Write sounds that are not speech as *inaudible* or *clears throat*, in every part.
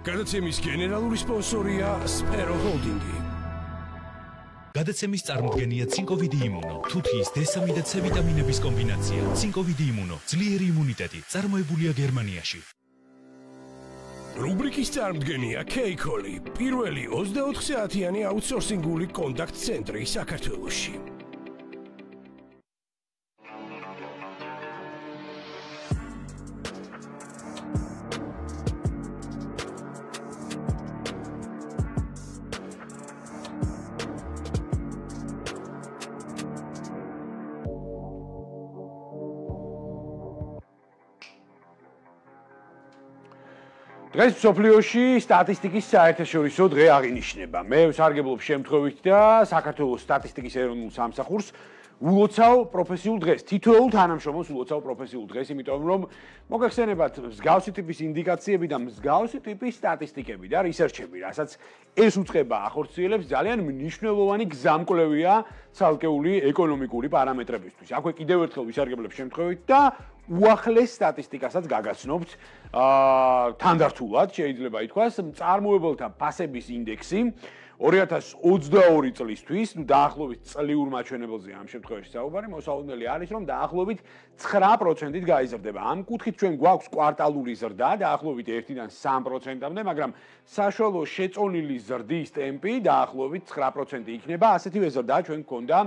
გადაცემის გენერალური სპონსორია სფერო ჰოლდინგი. გადაცემის წარმოდგენია ცინკოვიდი იმუნო, თუთიის D3 და C ვიტამინების კომბინაცია. ცინკოვიდი იმუნო, ძლიერი იმუნიტეტი, წარმოებულია გერმანიაში. რუბრიკის წარმოდგენია K-Coli, პირველი 24 საათიანი აუთსორსინგული კონტაქტ ცენტრი საქართველოში. დღეს სოფლიოში სტატისტიკის საერთაშორისო დღე აღინიშნება. მე ვსარგებლობ შემთხვევით და საქართველოს სტატისტიკის ეროვნულ სამსახურს ულოცავ პროფესიულ დღეს. თითოეულ თანამშრომელს ულოცავ პროფესიულ დღეს, იმიტომ რომ მოგეხსენებათ მსგავსი ტიპის ინდიკაციები და მსგავსი ტიპის სტატისტიკები და რისერჩები, რასაც ეს უצება ახორციელებს ძალიან მნიშვნელოვანი გზამკვლევია ცალკეული ეკონომიკური პარამეტრებისთვის. აქვე კიდევ ერთხელ ვისარგებლებ შემთხვევით და უახლეს სტატისტიკასაც გაგაცნობთ. აა თანდართულად შეიძლება ითქვას, წარმოებელთა ფასების ინდექსი 2022 წლისთვის, ну დაახლოებით წლიურ მაჩვენებელზე ამ შემთხვევაში საუბარი, მოსალოდნელი არის, რომ დაახლოებით 9%-ით გაიზრდება. ამ კუთხით ჩვენ გვაქვს კვარტალური ზრდა, დაახლოებით 1-დან 3%-მდე, მაგრამ საშუალო შეწონილი ზრდის ტემპი დაახლოებით 9% იქნება. ასეთივე ზრდა ჩვენ გქონდა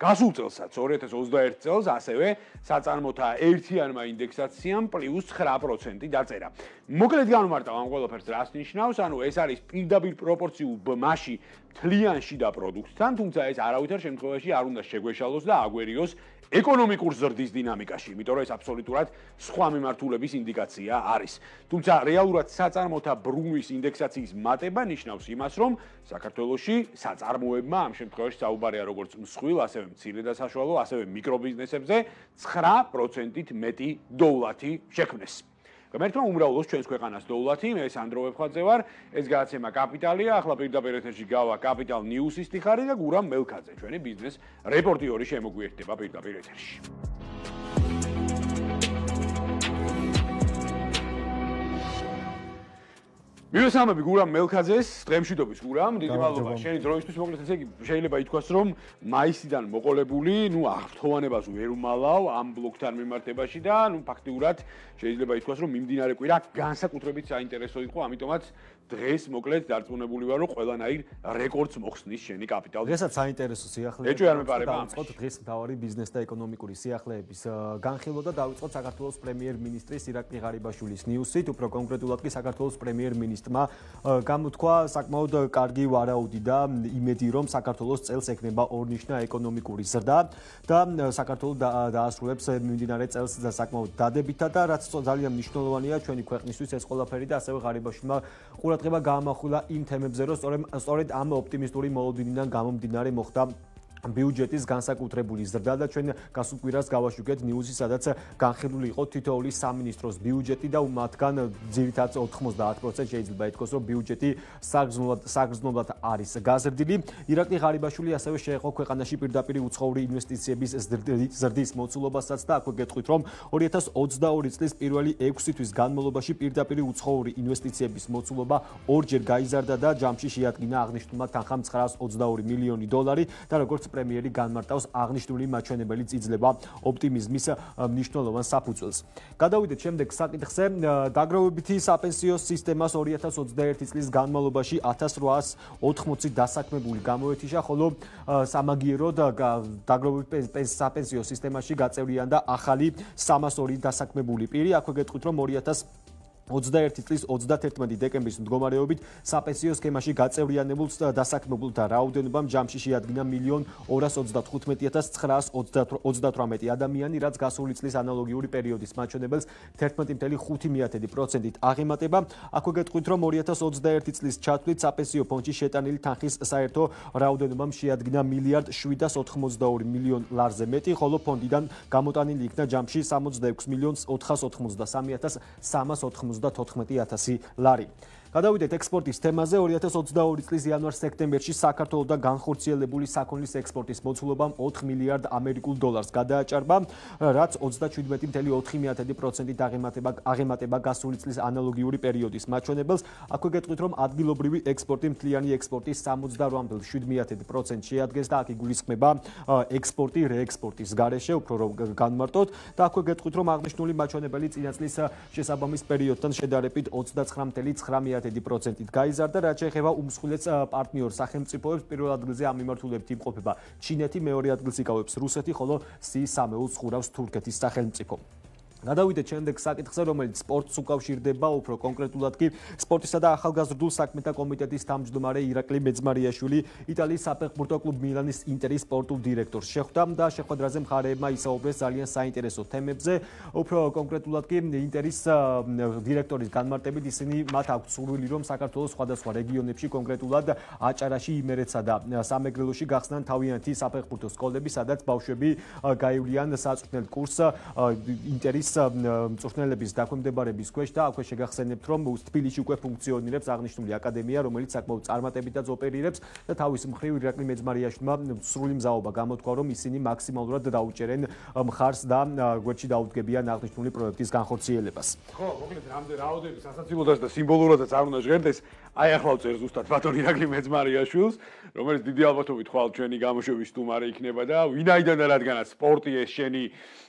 გასულ წელსაც, 2021 წელს, ასევე საწარმოთა ერთიანმა ინდექსაციამ პლუს 9% დაწერა. მოკლედ განმარტავ ამ ყველაფერს რას ნიშნავს? ანუ ეს არის პირდაპირ პროპორციულ ბმაში თლიანში და პროდუქტთან, თუმცა ეს არავითარ შემთხვევაში არ უნდა შეგვეშალოს და აგვერიოს ეკონომიკურ ზრდის დინამიკაში, იმიტომ რომ ეს აბსოლუტურად სხვა მიმართულების ინდიკაცია არის. თუმცა რეალურად საწარმოთა ბრუნვის ინდექსაციის მატება ნიშნავს იმას, რომ საქართველოსი საწარმოებმა ამ შემთხვევაში საუბარია როგორც მსხვილ, ასევე მცირე და საშუალო, ასევე მიკრობიზნესებზე 9%-ით მეტი დოვლათი შექმნეს. გამერთმა უმრავლოს ჩვენს ქვეყანას. დოვლათი, მე სანდრო ვეფხვაძე ვარ, ეს გადაცემა კაპიტალია, ახლა პირდაპირ ეთერში გავა კაპიტალ ნიუსის ტიხარი და გურამ მელქაძე, ჩვენი ბიზნეს რეპორტიორი შემოგვიერთდება პირდაპირ ეთერში. მილოსამები გურამ მელქაძეს, დღემშვიდობის გურამ, დიდი მადლობა შენი დროისთვის. მოკლედ ესე იგი შეიძლება ითქვას, რომ მაისიდან მოყოლებული, ნუ აღფრთოვანებას ვერ უმალავ ამ ბლოკთან მიმართებაში და ნუ ფაქტიურად შეიძლება ითქვას, რომ მიმდინარე კვირა განსაკუთრებით საინტერესო იყო, ამიტომაც დღეს მოკლედ დარწმუნებული ვარ, რომ ყველანაირ რეკორდს მოხსნის შენი კაპიტალი. დღესაც საინტერესო სიახლეა. ეჭვი არ მეპარება. დავიწყოთ დღეს მთავარი ბიზნეს და ეკონომიკური სიახლეების განხილვა და დავიწყოთ საქართველოს პრემიერ-მინისტრის ირაკლი ღარიბაშვილის ნიუსით, უფრო კონკრეტულად კი საქართველოს პრემიერ-მინისტრმა გამოთქვა საკმაოდ კარგი ვარაუდი და იმედი, რომ საქართველოს წელს ექნება ორნიშნა ეკონომიკური ზრდა და საქართველოს დაასრულებს მიმდინარე წელს საკმაოდ დადებითად და რაც ძალიან მნიშვნელოვანია ჩვენი ქვეყნისთვის ეს ყველაფერი და ასევე ღარიბაშვილმა ყურა ყურადღება გაამახვილა იმ თემებზე, რომ სწორედ ამ ოპტიმისტური მოლოდინიდან გამომდინარე მოხდა ბიუჯეტის განსაკუთრებული ზრდა და ჩვენ გასულ კვირას გავაშუქეთ ნიუსი, სადაც განხილული იყო თითოეული სამინისტროს ბიუჯეტი და მათგან ძირითადად 90% შეიძლება ითქვას, რომ ბიუჯეტი საგრძნობლად საგრძნობლად არის გაზრდილი. ირაკლი ღარიბაშვილი ასევე შეეხო ქვეყანაში პირდაპირ უცხოური ინვესტიციების ზრდის მოცულობასაც და აქვე გეტყვით, რომ 2022 წლის პირველი 6 თვის განმავლობაში პირდაპირ უცხოური ინვესტიციების მოცულობა ორჯერ გაიზარდა და ჯამში შეადგინა აღნიშნულმა თანხამ 922 მილიონი დოლარი და როგორც პრემიერი განმარტავს აღნიშნული მაჩვენებელი წიძლება ოპტიმიზმის მნიშვნელოვან საფუძველს. გადავიდეთ შემდეგ საკითხზე. დაგროვებითი საპენსიო სისტემას 2021 წლის განმავლობაში 1880 დასაქმებული გამოეთიშა, ხოლო სამაგიეროდ დაგროვებითი საპენსიო სისტემაში გაწევრიანდა ახალი 302 დასაქმებული პირი. აქვე გეტყვით, რომ 2000 21 წლის 31 დეკემბრის მდგომარეობით საპენსიო სქემაში გაწევრიანებულ დასაქმებულთა რაოდენობამ ჯამში შეადგინა 1.295.938 ადამიანი, რაც გასული წლის ანალოგიური პერიოდის მაჩვენებელს 11.5%-ით აღემატება. აქვე გეტყვით, რომ 2021 წლის ჩათვლით საპენსიო ფონდში შეტანილი თანხის საერთო რაოდენობამ შეადგინა 1.782 მილიონ ლარზე მეტი, ხოლო ფონდიდან გამოტანილი იქნა ჯამში 66.493.380 54000 ლარი. გადავიდეთ ექსპორტის თემაზე 2022 წლის იანვარ-სექტემბერში საქართველოსთან განხორციელებული საქონლის ექსპორტის მოცულობამ 4 მილიარდ ამერიკულ დოლარს გადააჭარბა, რაც 37.4%-ით აღემატება აღემატება გასული წლის ანალოგიური პერიოდის მაჩვენებელს. აქვე გეტყვით, რომ ადგილობრივი ექსპორტი მთლიანი ექსპორტის 68.7%-ს შეადგენს და აქ იგულისხმება ექსპორტი რეექსპორტის გარეშე, უფრო რომ განმარტოთ და აქვე გეტყვით, რომ აღნიშნული მაჩვენებელი წინა წლის შესაბამის პერიოდთან შედარებით 39.9 0.1%-ით გაიზარდა, რაც შეეხება უმსხვილეს პარტნიორ სახელმწიფოებს, პირველ ადგილზე ამ მიმართულებით იმყოფება ჩინეთი, მეორე ადგილს იკავებს რუსეთი, ხოლო C3-ს ხურავს თურქეთის სახელმწიფო. გადავიდეთ შემდეგ საკითხზე, რომელიც სპორტს უკავშირდება, უფრო კონკრეტულად კი სპორტისა და ახალგაზრდულ საქმეთა კომიტეტის თავმჯდომარე ირაკლი მეძმარიაშვილი, იტალიის საფეხბურთო კლუბ მილანის ინტერის სპორტულ დირექტორს შეხვდა და შეხვედრაზე მხარეებმა ისაუბრეს ძალიან საინტერესო თემებზე. უფრო კონკრეტულად კი ინტერის დირექტორის განმარტებით ისინი მათ აქვთ სურვილი, რომ საქართველოს სხვადასხვა რეგიონებში, კონკრეტულად აჭარაში, იმერეთსა და სამეგრელოში გახსნან თავიანთი საფეხბურთო სკოლები, სადაც ბავშვები გაივლიან საწვრთნელ კურსს ინტერის მწვრთნელების დაქვემდებარების ქვეშ და აქვე შეგახსენებთ რომ თბილისში უკვე ფუნქციონირებს აღნიშნული აკადემია რომელიც საკმაოდ წარმატებითაც ოპერირებს და თავის მხრივ ირაკლი მეძმარიაშვილმა სრული მზაობა გამოთქვა რომ ისინი მაქსიმალურად დაუჭერენ მხარს და გვერდში დაუდგებიან აღნიშნული პროექტის განხორციელებას. ხო მოკლედ რამდენი რაოდენობის სასაცილოდაც და სიმბოლურადაც არ უნდა ჟღერდეს აი ახლა ვწერ ზუსტად ბატონ ირაკლი მეძმარიაშვილს რომელიც დიდი ალბათობით ხვალ ჩვენი გამოშვების სტუმარი იქნება და ვინაიდან და რადგანაც სპორტი ეს შენი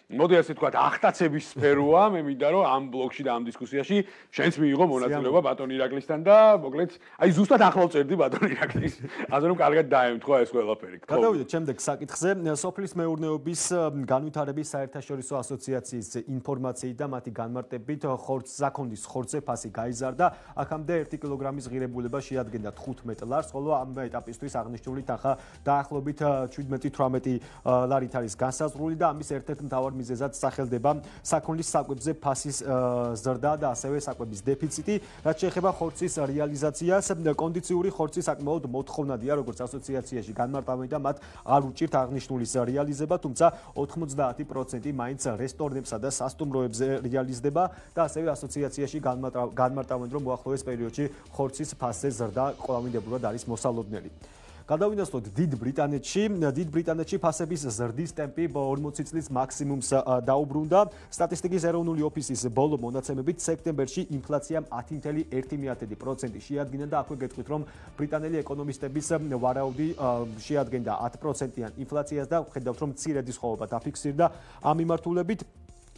მოდი ასე თქვა ახტაცების სფეროა მე მინდა რომ ამ ბლოგში და ამ დისკუსიაში შენც მიიღო მონაწილეობა ბატონ ირაკლისთან და მოკლედ აი ზუსტად ახლა წერდი ბატონ ირაკლის. ასე რომ კარგად დაემთხვა ეს ყველაფერი. გადავიდეთ შემდეგ საკითხზე. სოფლის მეურნეობის განვითარების საერთაშორისო ასოციაციის ინფორმაციით და მათი განმარტებით ხორცს ზაქონდის ხორცზე ფასი გაიზარდა. აქამდე 1 კილოგრამის ღირებულება შეადგენდა 15 ლარს ხოლო ამ ეტაპისთვის აღნიშნული თანხა დაახლოებით 17-18 ლარით არის განსაზღვრული და ამის ერთ-ერთ მთავარ მიზეზად სახელდება საქონლის საკვებზე ფასის ზრდა და ასევე საკვების დეფიციტი, რაც შეეხება ხორცის რეალიზაციას. კონდიციური ხორცი საკმაოდ მოთხოვნადია, როგორც ასოციაციაში განმარტავენ და მათ არ უჭირთ აღნიშნულის რეალიზება, თუმცა 90% მაინც რესტორნებსა და სასტუმროებზე რეალიზდება და ასევე ასოციაციაში განმარტავენ, რომ მოახლოეს პერიოდში ხორცის ფასზე ზრდა ყოლავინდებურად არის მოსალოდნელი. გადავინაცვლოთ დიდ ბრიტანეთში. დიდ ბრიტანეთში ფასების ზრდის ტემპი 40 წლის მაქსიმუმს დაუბრუნდა. სტატისტიკის ეროვნული ოფისის ბოლო მონაცემებით სექტემბერში ინფლაციამ 10.1% შეადგინა და აქვე გეტყვით რომ ბრიტანელი ეკონომისტების ვარაუდი შეადგენდა 10%-იან ინფლაციას და ხედავთ რომ ცირედის ხოვობა დაფიქსირდა ამ მიმართულებით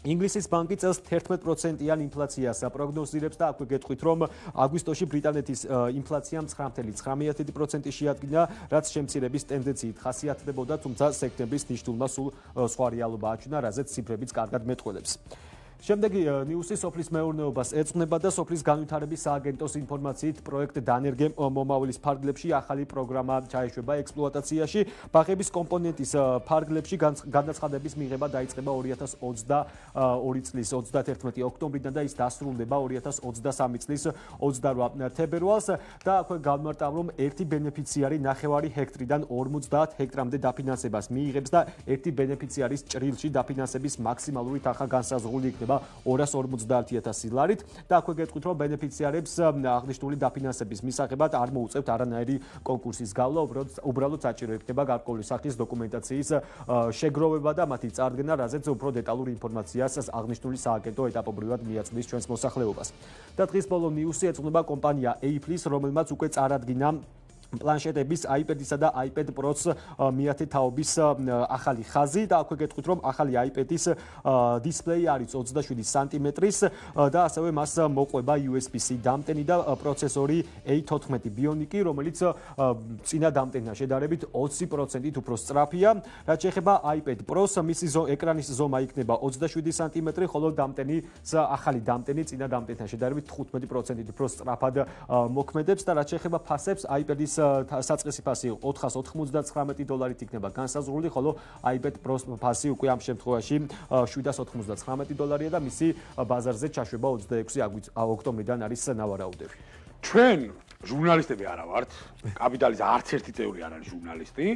ინგლისის ბანკი წელს 11%-იან ინფლაციას პროგნოზირებს და აქვე გეტყვით, რომ აგვისტოში ბრიტანეთის ინფლაცია 9.9%-ი შეადგინა, რაც შემცირების ტენდენციით ხასიათდებოდა, თუმცა სექტემბრის ნიშნულმა სულ სხვა რეალობა აჩვენა, რაზეც ციფრებიც კარგად მეტყველებს. შემდეგი ნიუსი სოფლის მეურნეობას ეწუნება და სოფლის განვითარების სააგენტოს ინფორმაციით პროექტ დანერგე მომავლის ფარგლებში ახალი პროგრამა ჩაეშვება ექსპლუატაციაში. ბაღების კომპონენტის ფარგლებში განაცხადების მიღება დაიწყება 2022 წლის 31 ოქტომბრიდან და ის დასრულდება 2023 წლის 28 თებერვალს და აქვე გამარტავ რომ ერთი ბენეფიციარი ნახევარი ჰექტრიდან 50 ჰექტრამდე დაფინანსებას მიიღებს და ერთი ბენეფიციარის ჭრილში დაფინანსების მაქსიმალური თანხა განსაზღვრული იქნება იქნება 250000 ლარით. და აქვე გეტყვით რომ ბენეფიციარებს აღნიშნული დაფინანსების მისაღებად არ მოუწევთ არანაირი კონკურსის გავლა უბრალოდ საჭირო იქნება გარკვეული სახის დოკუმენტაციის შეგროვება და მათი წარდგენა რაზეც უფრო დეტალური ინფორმაციას აღნიშნული სააგენტო ეტაპობრივად მიაწვდის ჩვენს მოსახლეობას. და დღის ბოლო ნიუსი ეწუნება კომპანია Apple-ის რომელმაც უკვე წარადგინა პლანშეტების iPad-ისა და iPad Pro-ს მიათე თაობის ახალი ხაზი და აქვე გეტყვით რომ ახალი iPad-ის დისპლეი არის 27 სანტიმეტრის და ასევე მას მოყვება USB-C დამტენი და პროცესორი A14 Bionic, რომელიც წინა დამტენთან შედარებით 20%-ით უფრო სწრაფია. რაც შეეხება iPad Pro-ს, მისი ეკრანის ზომა იქნება 27 სანტიმეტრი, ხოლო დამტენის ახალი დამტენი წინა დამტენთან შედარებით 15%-ით უფრო სწრაფად მოქმედებს და რაც შეეხება ფასებს, iPad-ის საწყისი ფასი 499 დოლარით იქნება განსაზღვრული, ხოლო iPad Pro-ს ფასი უკვე ამ შემთხვევაში 799 დოლარია და მისი ბაზარზე ჩაშვება 26 ოქტომბრიდან არის ნავარაუდები. ჩვენ ჟურნალისტები არა ვართ, კაპიტალის არც ერთი წევრი არ არის ჟურნალისტი.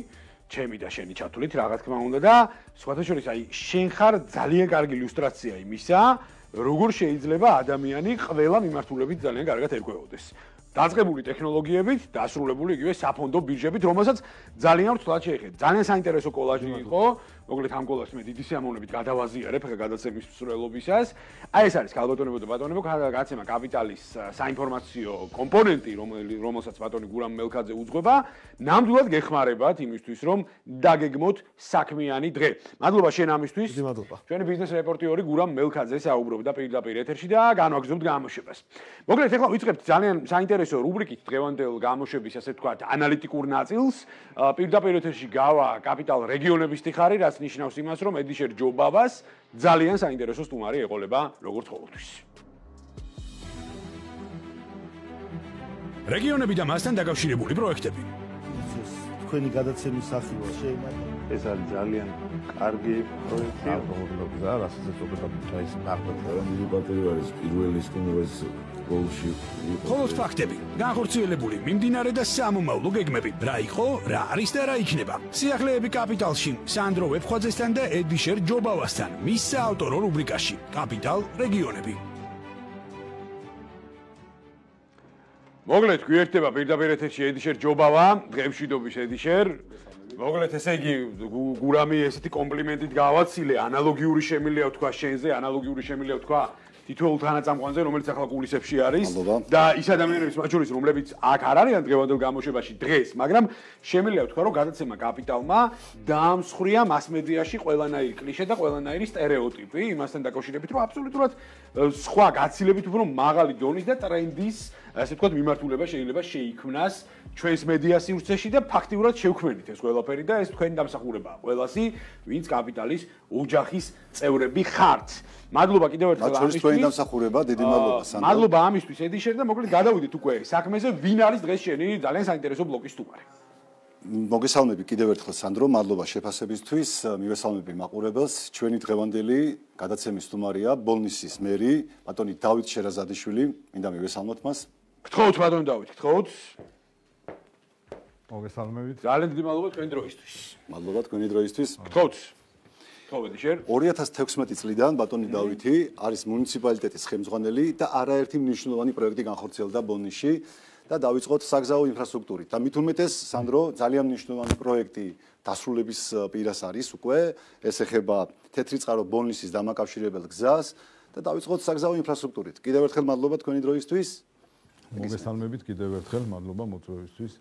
ჩემი და შენი ჩათვლით რა თქმა უნდა და სხვათა შორის აი შენ ხარ ძალიან კარგი ილუსტრაცია იმისა, როგორ შეიძლება ადამიანი ყველა მიმართულებით ძალიან კარგად ერკვეოდეს. დაწყებული ტექნოლოგიებით, დასრულებული იგივე საფონდო ბირჟებით, რომელსაც ძალიან რთულად შეეხება. ძალიან საინტერესო კოლაჟი იყო. მოკლედ ამ კოლაჟს მე დიდი სიამოვნებით გადავაზიარებ ხა გადაცემის მსვლელობისას. აი ეს არის ქალბატონებო და ბატონებო, გადაცემა კაპიტალის საინფორმაციო კომპონენტი, რომელსაც ბატონი გურამ მელქაძე უძღვება. ნამდვილად გეხმარებათ იმისთვის, რომ დაგეგმოთ საქმიანი დღე. მადლობა შენ ამისთვის. დიდი მადლობა. ჩვენი ბიზნეს რეპორტიორი გურამ მელქაძე საუბრობდა პირდაპირ ეთერში და განვაგრძობთ გამოშვებას. მოკლედ ეხლა ვიწყებთ ძალიან საინტერესო რუბრიკით დღევანდელ გამოშვების, ასე ვთქვათ, ანალიტიკურ ნაწილს. პირდაპირ ეთერში გავა კაპიტალ რეგიონების თიხარი, რაც ნიშნავს იმას, რომ ედიშერ ჯობავას ძალიან საინტერესო სტუმარი ეყოლება როგორც ყოველთვის. რეგიონები და მასთან დაკავშირებული პროექტები. თქვენი გადაცემის სახილვა შეიძლება ეს არის ძალიან კარგი პროექტი. აღმოჩნდა, რასაც ეწოდება ჩაის ნახოთ, რომ დიდი ბატონი არის პირველი სტუმრის გოლში. ხოლოს ფაქტები, განხორციელებული მიმდინარე და სამომავლო გეგმები. რა იყო, რა არის და რა იქნება. სიახლეები კაპიტალში, სანდრო ვებხვაძესთან და ედიშერ ჯობავასთან. მის საავტორო რუბრიკაში, კაპიტალ რეგიონები. მოგლეთ, გვიერთება პირდაპირ ეთერში ედიშერ ჯობავა, დღემშვიდობის ედიშერ. მოგლეთ, ესე იგი გურამი ესეთი კომპლიმენტით გავაცილე, ანალოგიური შემილია თქვა შენზე, ანალოგიური შემილია თქვა თითოეულ თანაწამყვანზე, რომელიც ახლა გულისებში არის და ის ადამიანების მათ შორის, რომლებიც აქ არ არიან დღევანდელ გამოშვებაში დღეს, მაგრამ შემიძლია ვთქვა, რომ გადაცემა კაპიტალმა დაამსხვრია მასმედიაში ყველანაირი კლიშე და ყველანაირი სტერეოტიპი იმასთან დაკავშირებით, რომ აბსოლუტურად სხვა გაცილებით უფრო მაღალი დონის და ტრენდის ასე ვთქვათ, მიმართულება შეიძლება შეიქმნას ჩვენს მედია სივრცეში და ფაქტიურად შევქმნით ეს ყველაფერი და ეს თქვენი დამსახურებაა. ყველასი, ვინც კაპიტალის ოჯახის წევრები ხართ. მადლობა კიდევ ერთხელ ამისთვის. მათ შორის თქვენი დამსახურება, დიდი მადლობა სანდრო. მადლობა ამისთვის, ედიშერ და მოკლედ გადავიდეთ უკვე საქმეზე, ვინ არის დღეს შენი ძალიან საინტერესო ბლოკის სტუმარი. მოგესალმები კიდევ ერთხელ სანდრო, მადლობა შეფასებისთვის, მივესალმები მაყურებელს. ჩვენი დღევანდელი გადაცემის სტუმარია ბოლნისის მერი, ბატონი დავით შერაზადიშვილი. მინდა მივესალმოთ მას. გთხოვთ ბატონ დავით, გთხოვთ. მოგესალმებით. ძალიან დიდი მადლობა თქვენი დროისთვის. მადლობა თქვენი დროისთვის. გთხოვთ. გთხოვთ შენ. 2016 წლიდან ბატონი დავითი არის მუნიციპალიტეტის ხელმძღვანელი და არაერთი მნიშვნელოვანი პროექტი განხორციელდა ბონიში და დაიწყოთ საგზაო ინფრასტრუქტურით. და მით უმეტეს სანდრო ძალიან მნიშვნელოვანი პროექტი დასრულების პირას არის უკვე. ეს ეხება თეთრი წყარო ბონისის დამაკავშირებელ გზას და დაიწყოთ საგზაო ინფრასტრუქტურით. კიდევ ერთხელ მადლობა თქვენი დროისთვის. მოგესალმებით კიდევ ერთხელ, მადლობა მოწვევისთვის.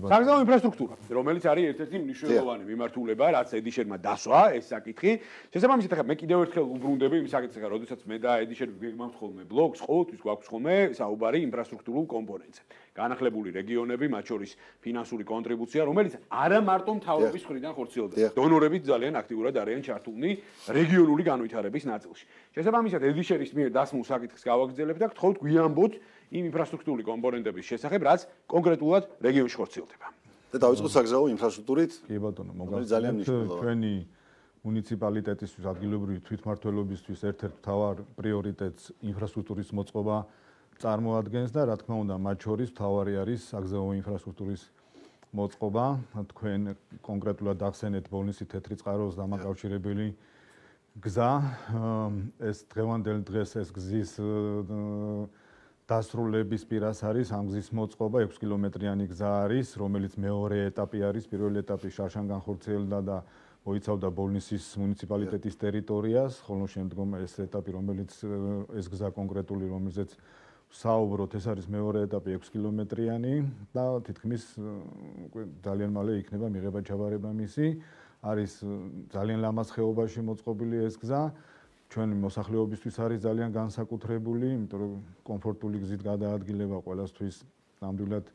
საგზაო ინფრასტრუქტურა, რომელიც არის ერთ-ერთი მნიშვნელოვანი მიმართულება, რაც ედიშერმა დასვა ეს საკითხი. შესაბამისად, ახლა მე კიდევ ერთხელ უბრუნდები იმ საკითხზე, როდესაც მე და ედიშერი გეგმავთ ხოლმე ბლოგს, ყოველთვის გვაქვს ხოლმე საუბარი ინფრასტრუქტურულ კომპონენტზე. განახლებული რეგიონები, მათ შორის ფინანსური კონტრიბუცია, რომელიც არა მარტო მთავრობის მხრიდან ხორციელდება. დონორებიც ძალიან აქტიურად არიან ჩართულნი რეგიონული განვითარების ნაწილში. შესაბამისად, ედიშერის მიერ დასმულ საკითხს გავაგრძელებთ და გთხოვთ გვიანბოთ იმ ინფრასტრუქტურული კომპონენტების შესახებ, რაც კონკრეტულად რეგიონში ხორციელდება. და დაიწყო საგზაო ინფრასტრუქტურით? კი ბატონო, მოგესალმებით. ძალიან მნიშვნელოვანი. ჩვენი მუნიციპალიტეტისთვის, ადგილობრივი თვითმართველობისთვის ერთ-ერთ მთავარ პრიორიტეტს ინფრასტრუქტურის მოწყობა წარმოადგენს და რა თქმა უნდა, მათ შორის მთავარი არის საგზაო ინფრასტრუქტურის მოწყობა. თქვენ კონკრეტულად ახსენეთ ბოლნისი თეთრი წყაროს დამაკავშირებელი გზა. ეს დღევანდელ დღეს ეს გზის დასრულების პირას არის ამ გზის მოწყობა. 6 კილომეტრიანი გზა არის რომელიც მეორე ეტაპი არის. პირველი ეტაპი შარშან განხორციელდა და მოიცავდა ბოლნისის მუნიციპალიტეტის ტერიტორიას. ხოლო შემდგომ ეს ეტაპი რომელიც ეს გზა კონკრეტული რომელზეც საუბრობთ ეს არის მეორე ეტაპი 6 კილომეტრიანი და თითქმის ძალიან მალე იქნება მიღება ჩაბარება მისი. არის ძალიან ლამაზ ხეობაში მოწყობილი ეს გზა ჩვენი მოსახლეობისთვის არის ძალიან განსაკუთრებული, იმიტომ რომ კომფორტული გზით გადაადგილება ყველასთვის ნამდვილად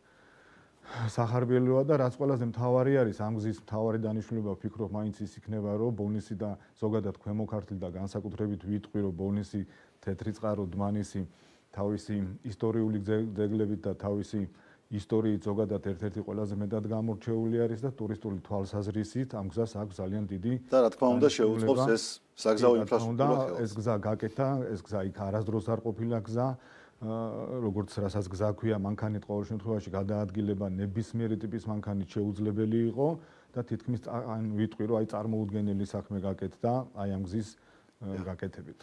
სახარბელოა და რაც ყველაზე მთავარი არის ამ გზის მთავარი დანიშნულება ვფიქრობ მაინც ის იქნება რომ ბონისი და ზოგადად ქვემო ქართლი და განსაკუთრებით ვიტყვი რომ ბონისი თეთრი წყარო დმანისი თავისი ისტორიული ძეგლებით და თავისი ისტორიით ზოგადად ერთ-ერთი ყველაზე მეტად გამორჩეული არის და ტურისტული თვალსაზრისით ამ გზას აქვს ძალიან დიდი და რა თქმა უნდა შეუწყობს ეს საგზაო ინფრასტრუქტურა ეს გზა გაკეთა ეს გზა იქ არასდროს არ ყოფილა გზა როგორც რასაც გზა ქვია მანქანით ყოველ შემთხვევაში გადაადგილება ნებისმიერი ტიპის მანქანით შეუძლებელი იყო და თითქმის ან ვიტყვი რომ აი წარმოუდგენელი საქმე გაკეთდა აი ამ გზის გაკეთებით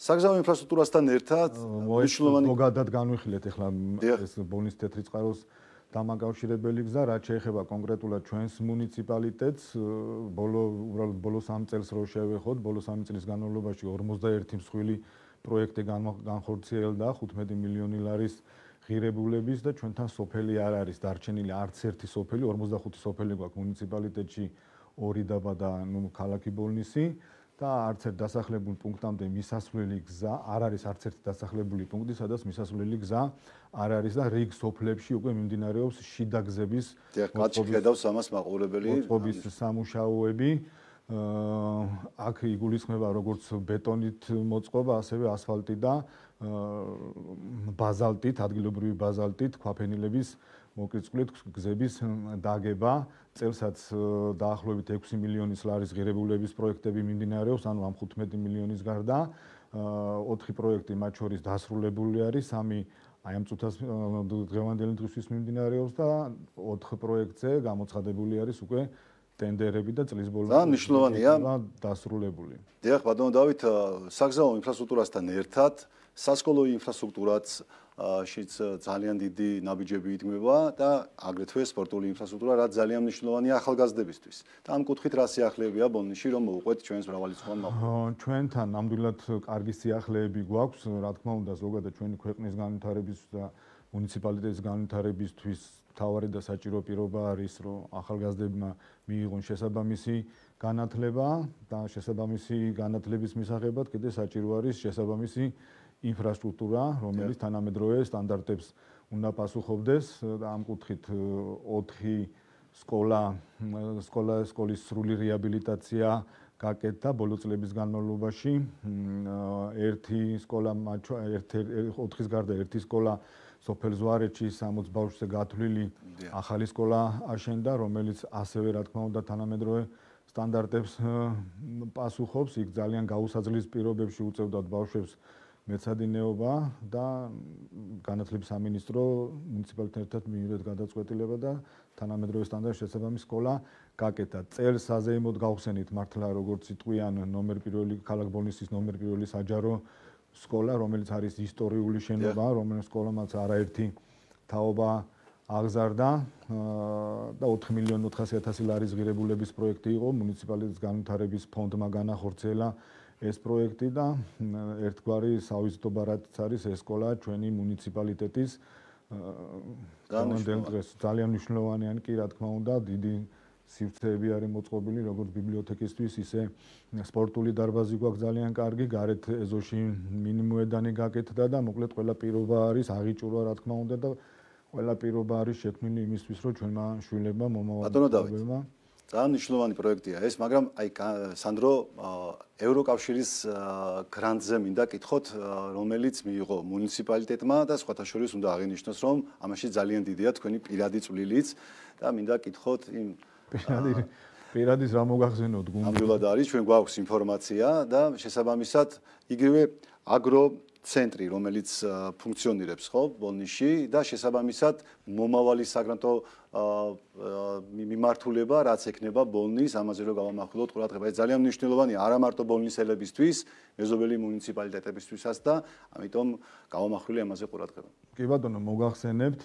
საგზაო ინფრასტრუქტურასთან ერთად მნიშვნელოვანი მოგადად განვიხილეთ ახლა ეს ბონის თეთრი წყაროს დამაკავშირებელი გზა, რაც შეეხება კონკრეტულად ჩვენს მუნიციპალიტეტს, ბოლო უბრალოდ ბოლო 3 წელს რო შევეხოთ, ბოლო 3 წლის განმავლობაში 51 მსხვილი პროექტი განხორციელდა 15 მილიონი ლარის ღირებულების და ჩვენთან სოფელი არ არის დარჩენილი არც ერთი სოფელი, 45 სოფელი გვაქვს მუნიციპალიტეტში, ორი დაბა და ნუ ქალაქი ბოლნისი. და არც ერთ დასახლებულ პუნქტამდე მისასვლელი გზა არ არის არც ერთი დასახლებული პუნქტი, სადაც მისასვლელი გზა არ არის და რიგ სოფლებში უკვე მიმდინარეობს შიდა გზების მოწყობის ამას მაყურებელი მოწყობის სამუშაოები. აქ იგულისხმება როგორც ბეტონით მოწყობა, ასევე ასფალტი და ბაზალტით, ადგილობრივი ბაზალტით, ქვაფენილების მოკრიწყლით გზების დაგება. წელსაც დაახლოებით 6 მილიონის ლარის ღირებულების პროექტები მიმდინარეობს, ანუ ამ 15 მილიონის გარდა 4 პროექტი მათ შორის დასრულებული არის, სამი აი ამ წუთას დღევანდელი დღისთვის მიმდინარეობს და 4 პროექტზე გამოცხადებული არის უკვე ტენდერები და წლის ბოლოს და მნიშვნელოვანია დასრულებული. დიახ, ბატონო დავით, საგზაო ინფრასტრუქტურასთან ერთად სასკოლო ინფრასტრუქტურაც შიც ძალიან დიდი ნაბიჯები იდგმება და აგრეთვე სპორტული ინფრასტრუქტურა რაც ძალიან მნიშვნელოვანია ახალგაზრდებისთვის. და ამ კუთხით რა სიახლეებია ბონიში რომ მოუყვეთ ჩვენს მრავალრიცხოვან მოხდა? ჩვენთან ნამდვილად კარგი სიახლეები გვაქვს, რა თქმა უნდა, ზოგადად ჩვენი ქვეყნის განვითარების და მუნიციპალიტეტის განვითარებისთვის თავარი და საჭირო პირობა არის, რომ ახალგაზრდებმა მიიღონ შესაბამისი განათლება და შესაბამისი განათლების მისაღებად კიდე საჭირო არის შესაბამისი ინფრასტრუქტურა, რომელიც თანამედროვე სტანდარტებს უნდა პასუხობდეს და ამ კუთხით 4 სკოლა სკოლა სკოლის სრული რეაბილიტაცია გაკეთდა ბოლო წლების განმავლობაში. ერთი სკოლა ერთი 4-ის გარდა ერთი სკოლა სოფელ ზვარეთში 60 ბავშვზე გათვლილი ახალი სკოლა აშენდა, რომელიც ასევე რა თქმა უნდა თანამედროვე სტანდარტებს პასუხობს. იქ ძალიან გაუსაძლის პირობებში უწევდათ ბავშვებს მეცადინეობა და განათლების სამინისტრო მუნიციპალიტეტთან მიიღეთ გადაწყვეტილება და თანამედროვე სტანდარტის შესაბამის სკოლა გაკეთა. წელს საზეიმოდ გავხსენით მართლა როგორც იტყვიან ნომერ პირველი ქალაქ ბოლნისის ნომერ პირველი საჯარო სკოლა, რომელიც არის ისტორიული შენობა, რომელიც სკოლამაც არაერთი თაობა აღზარდა და 4 მილიონი 400 000 ლარის ღირებულების პროექტი იყო. მუნიციპალიტეტის განვითარების ფონდმა განახორციელა ეს პროექტი და ერთგვარი სავიზიტო ბარათიც არის ეს სკოლა ჩვენი მუნიციპალიტეტის გამონდელ დღეს ძალიან მნიშვნელოვანია კი რა თქმა უნდა დიდი სივრცეები არის მოწყობილი როგორც ბიბლიოთეკისთვის ისე სპორტული დარბაზი გვაქვს ძალიან კარგი გარეთ ეზოში მინიმუმედანი გაკეთდა და მოკლედ ყველა პირობა არის აღიჭურვა რა თქმა უნდა და ყველა პირობა არის შექმნილი იმისთვის რომ ჩვენმა შვილებმა მომავალმა ძალიან მნიშვნელოვანი პროექტია ეს, მაგრამ აი სანდრო ევროკავშირის გრანტზე მინდა კითხოთ, რომელიც მიიღო მუნიციპალიტეტმა და სხვათა შორის უნდა აღინიშნოს, რომ ამაში ძალიან დიდია თქვენი პირადი წვლილიც და მინდა კითხოთ იმ პირადი პირადის რა მოგახსენოთ გუნდი. ამბულად არის, ჩვენ გვაქვს ინფორმაცია და შესაბამისად იგივე აგრო ცენტრი, რომელიც ფუნქციონირებს ხო ბოლნიში და შესაბამისად მომავალი საგრანტო მიმართულება რაც ექნება ბოლნის ამაზე რომ გავამახვილოთ ყურადღება. ეს ძალიან მნიშვნელოვანია არა მარტო ბოლნისელებისთვის, მეზობელი მუნიციპალიტეტებისთვისაც და ამიტომ გავამახვილე ამაზე ყურადღება. კი ბატონო, მოგახსენებთ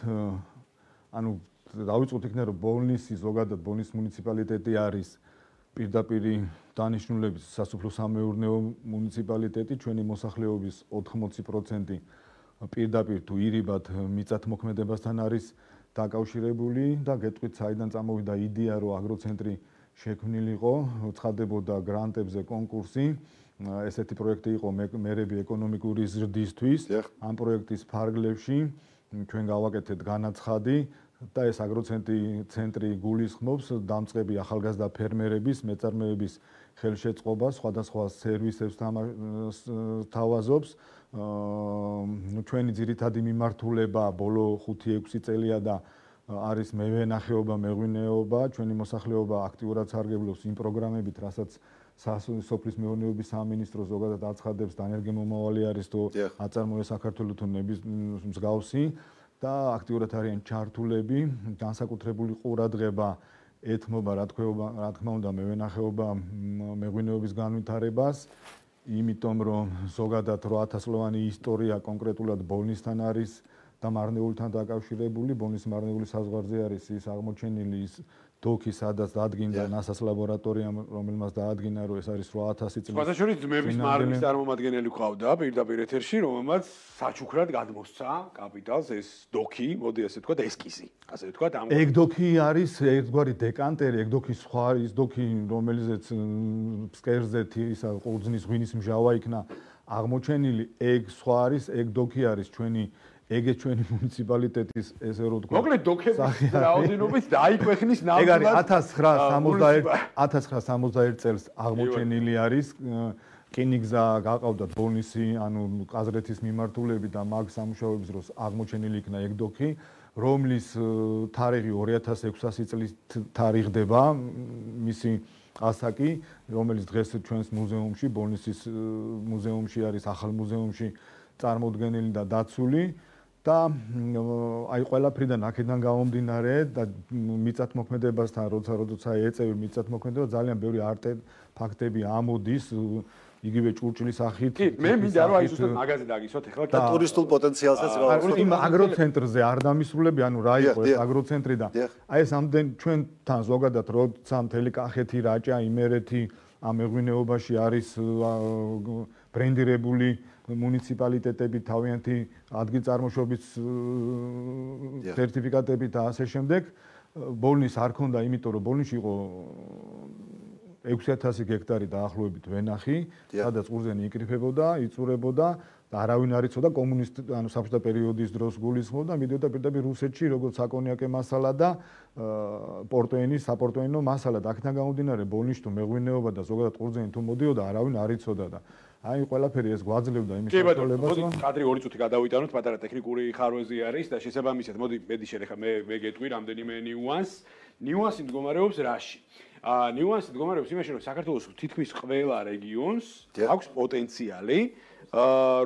ანუ დავიწყოთ იქნება რომ ბოლნისი ზოგადად ბოლნის მუნიციპალიტეტი არის პირდაპირ დანიშნულების სასოფლო-სამეურნეო მუნიციპალიტეტი ჩვენი მოსახლეობის 80% პირდაპირ თუ ირიბად მიწათმოქმედებასთან არის დაკავშირებული და გეტყვით საიდან წამოვიდა იდეა რომ აგროცენტრი შექმნილიყო, ცხადდებოდა გრანტებზე კონკურსი. ესეთი პროექტი იყო მერები ეკონომიკური ზრდისთვის. ამ პროექტის ფარგლებში ჩვენ გავაკეთეთ განაცხადი და ეს აგროცენტრი ცენტრი გულისხმობს დამწყები ახალგაზრდა ფერმერების მეწარმეების ხელშეწყობა, სხვადასხვა სერვისებს თავაზობს. ჩვენი ძირითადი მიმართულება ბოლო 5-6 წელია და არის მევენახეობა, მეღვინეობა, ჩვენი მოსახლეობა აქტიურად სარგებლობს იმ პროგრამებით, რასაც სასოფლის მეურნეობის სამინისტრო ზოგადად აცხადებს, დანერგემომავალი არის თუ აწარმოე საქართველოს თუ ნების მსგავსი. და აქტიურად არიან ჩართულები, განსაკუთრებული ყურადღება ეთმობა, რა თქმა რა თქმა უნდა, მევენახეობა მეღვინეობის განვითარებას. იმიტომ რომ ზოგადად 8000-ლოვანი ისტორია კონკრეტულად ბოლნისთან არის და მარნეულთან დაკავშირებული, ბოლნის მარნეული საზღვარზე არის ის აღმოჩენილი ის დოქი სადაც დადგინდა NASA-ს ლაბორატორიამ, რომელმაც დაადგინა, რომ ეს არის 8000 წლის. სხვადასხვა ძმების მარნის წარმომადგენელი ყავდა პირდაპირ ეთერში, რომელმაც საჩუქრად გადმოსცა კაპიტალს ეს დოქი, მოდი ასე ვთქვა, ესკიზი. ასე ვთქვა, ამ ეგ დოქი არის ერთგვარი დეკანტერი, ეგ დოქი სხვა ის დოქი, რომელზეც სკერზე ისა ყურძნის ღვინის მჟავა იქნა აღმოჩენილი, ეგ სხვა არის, ეგ დოქი არის ჩვენი ეგე ჩვენი მუნიციპალიტეტის ესე რო თქვა. მოკლედ დოქების რაოდენობით დაიქვეხნის ნამდვილად. ეგ არის 1961 1961 წელს აღმოჩენილი არის კინიგზა გაყავდა ბოლნისი, ანუ ყაზრეთის მიმართულები და მაგ სამუშაოების დროს აღმოჩენილი იქნა ეგ დოქი, რომლის თარიღი 2600 წლის თარიღდება, მისი ასაკი, რომელიც დღეს ჩვენს მუზეუმში, ბოლნისის მუზეუმში არის, ახალ მუზეუმში წარმოდგენილი და დაცული. და აი ყველაფრიდან აქედან გამომდინარე და მიწათმოქმედებასთან როცა როცა ეწევი მიწათმოქმედება ძალიან ბევრი არტე ფაქტები ამოდის იგივე ჭურჭლის ახით კი მე მინდა რომ აი ზუსტად მაგაზე დაგისვათ ახლა და ტურისტულ პოტენციალსაც გავაკეთოთ. იმ აგროცენტრზე არ დამისრულები ანუ რა იყო ეს აგროცენტრი და აი ეს ამდენ ჩვენთან ზოგადად როცა მთელი კახეთი რაჭა იმერეთი ამ მეღვინეობაში არის ბრენდირებული მუნიციპალიტეტები თავიანთი ადგილწარმოშობის სერტიფიკატები და ასე შემდეგ ბოლნის არ ქონდა იმიტომ რომ ბოლნიში იყო 6000 ჰექტარი დაახლოებით ვენახი სადაც ყურძენი იკრიფებოდა იწურებოდა და არავინ არ იცოდა კომუნისტ ანუ საბჭოთა პერიოდის დროს გულისხმობდა მიდიოდა პირდაპირ რუსეთში როგორც საკონიაკე მასალა და პორტოენის საპორტოენო მასალა. და აქედან გამომდინარე ბოლნიში თუ მეღვინეობა და ზოგადად ყურძენი თუ მოდიოდა არავინ არ იცოდა და აი ყველაფერი ეს გვაძლევდა იმის შესაძლებლობას რომ მოდი კადრი 2 წუთი გადავიტანოთ პატარა ტექნიკური ხარვეზი არის და შესაბამისად მოდი მედი შეხა მე მე გეტყვი რამდენიმე ნიუანს. ნიუანსი მდგომარეობს რაში? ა ნიუანსი მდგომარეობს იმაში რომ საქართველოს თითქმის ყველა რეგიონს აქვს პოტენციალი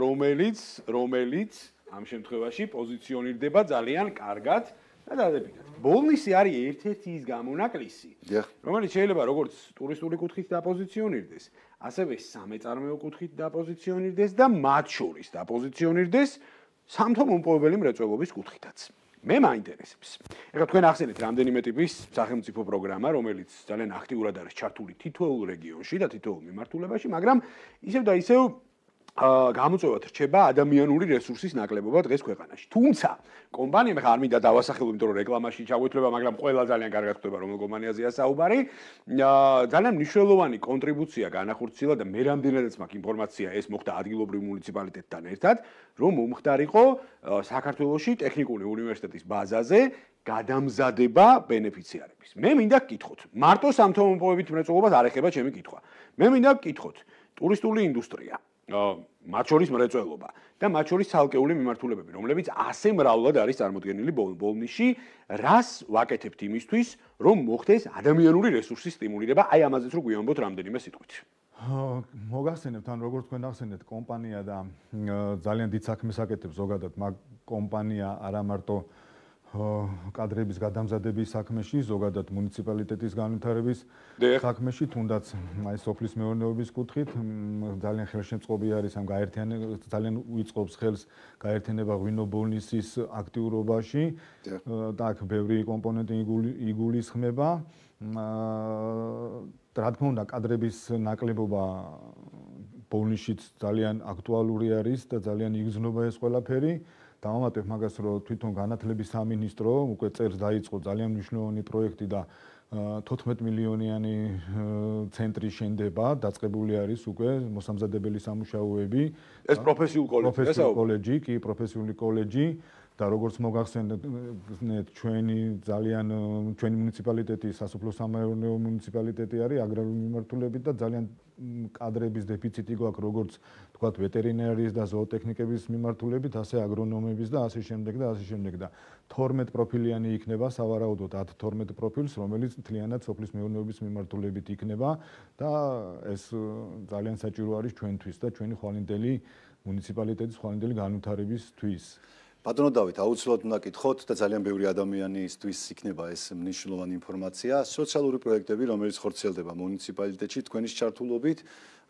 რომელიც რომელიც ამ შემთხვევაში პოზიციონირდება ძალიან კარგად და დადებითად. ბოლნისი არის ერთ-ერთი ის გამონაკლისი, რომელიც შეიძლება როგორც ტურისტული კუთხით დაპოზიციონირდეს, ასევე სამეწარმეო კუთხით დაპოზიციონირდეს და მათ შორის დაპოზიციონირდეს სამთო-მომპოვებელი მრეწველობის კუთხითაც. მე მაინტერესებს. ეხლა თქვენ ახსენეთ რამდენიმე ტიპის სახელმწიფო პროგრამა, რომელიც ძალიან აქტიურად არის ჩართული თითოეულ რეგიონში და თითოეულ მიმართულებაში, მაგრამ ისევ და ისევ გამოწვევად რჩება ადამიანური რესურსის ნაკლებობა დღეს ქვეყანაში. თუმცა კომპანიამ ხა არ მინდა დავასახელო, იმიტომ რომ რეკლამაში ჩაგვეთლება, მაგრამ ყველა ძალიან კარგად ხვდება რომ კომპანიაზეა საუბარი. ძალიან მნიშვნელოვანი კონტრიბუცია განახორციელა და მე რამდენადაც მაქვს ინფორმაცია, ეს მოხდა ადგილობრივ მუნიციპალიტეტთან ერთად, რომ მომხდარიყო საქართველოსი ტექნიკური უნივერსიტეტის ბაზაზე გადამზადება ბენეფიციარების. მე მინდა გკითხოთ, მარტო სამთომობებით მრეწველობას არ ეხება ჩემი კითხვა. მე მინდა გკითხოთ, ტურისტული ინდუსტრია მათ შორის მრეწველობა და მათ შორის ცალკეული მიმართულებები, რომლებიც ასე მრავლად არის წარმოქმნილი ბოლნიში, რას ვაკეთებთ იმისთვის, რომ მოხდეს ადამიანური რესურსის სტიმულირება, აი ამაზეც რო გვიამბოთ რამდენიმე სიტყვით. მოგახსენებთ, ან როგორც თქვენ ახსენეთ, კომპანია და ძალიან დიდ საქმეს აკეთებს ზოგადად მაგ კომპანია არა მარტო კადრების გადამზადების საქმეში, ზოგადად მუნიციპალიტეტის განვითარების საქმეში, თუნდაც აი სოფლის მეურნეობის კუთხით ძალიან ხელშემწყობი არის ამ გაერთიანებას ძალიან უიწყობს ხელს გაერთიანება ღვინო-ბოლნისის აქტიურობაში და აქ ბევრი კომპონენტი იგულისხმება. რა თქმა უნდა, კადრების ნაკლებობა ბოლნისშიც ძალიან აქტუალური არის და ძალიან იგრძნობა ეს ყველაფერი. დავამატებ მაგას, რომ თვითონ განათლების სამინისტრო უკვე წერს დაიწყო ძალიან მნიშვნელოვანი პროექტი და 14 მილიონიანი ცენტრი შენდება, დაწყებული არის უკვე მოსამზადებელი სამუშაოები. ეს პროფესიული კოლეჯი, პროფესიული კოლეჯი, კი, პროფესიული კოლეჯი. და როგორც მოგახსენეთ ჩვენი ძალიან ჩვენი მუნიციპალიტეტი სასოფლო სამეურნეო მუნიციპალიტეტი არის აგრარული მიმართულებით და ძალიან კადრების დეფიციტი გვაქვს როგორც თქვათ ვეტერინარიის და ზოოტექნიკების მიმართულებით ასე აგრონომების და ასე შემდეგ და ასე შემდეგ და 12 პროფილიანი იქნება სავარაუდოდ 10-12 პროფილს რომელიც მთლიანად სოფლის მეურნეობის მიმართულებით იქნება და ეს ძალიან საჭირო არის ჩვენთვის და ჩვენი ხვალინდელი მუნიციპალიტეტის ხვალინდელი განვითარებისთვის. ბატონო დავით, აუცილებლად უნდა კითხოთ და ძალიან ბევრი ადამიანისთვის იქნება ეს მნიშვნელოვანი ინფორმაცია. სოციალური პროექტები, რომელიც ხორციელდება მუნიციპალიტეტში თქვენის ჩართულობით,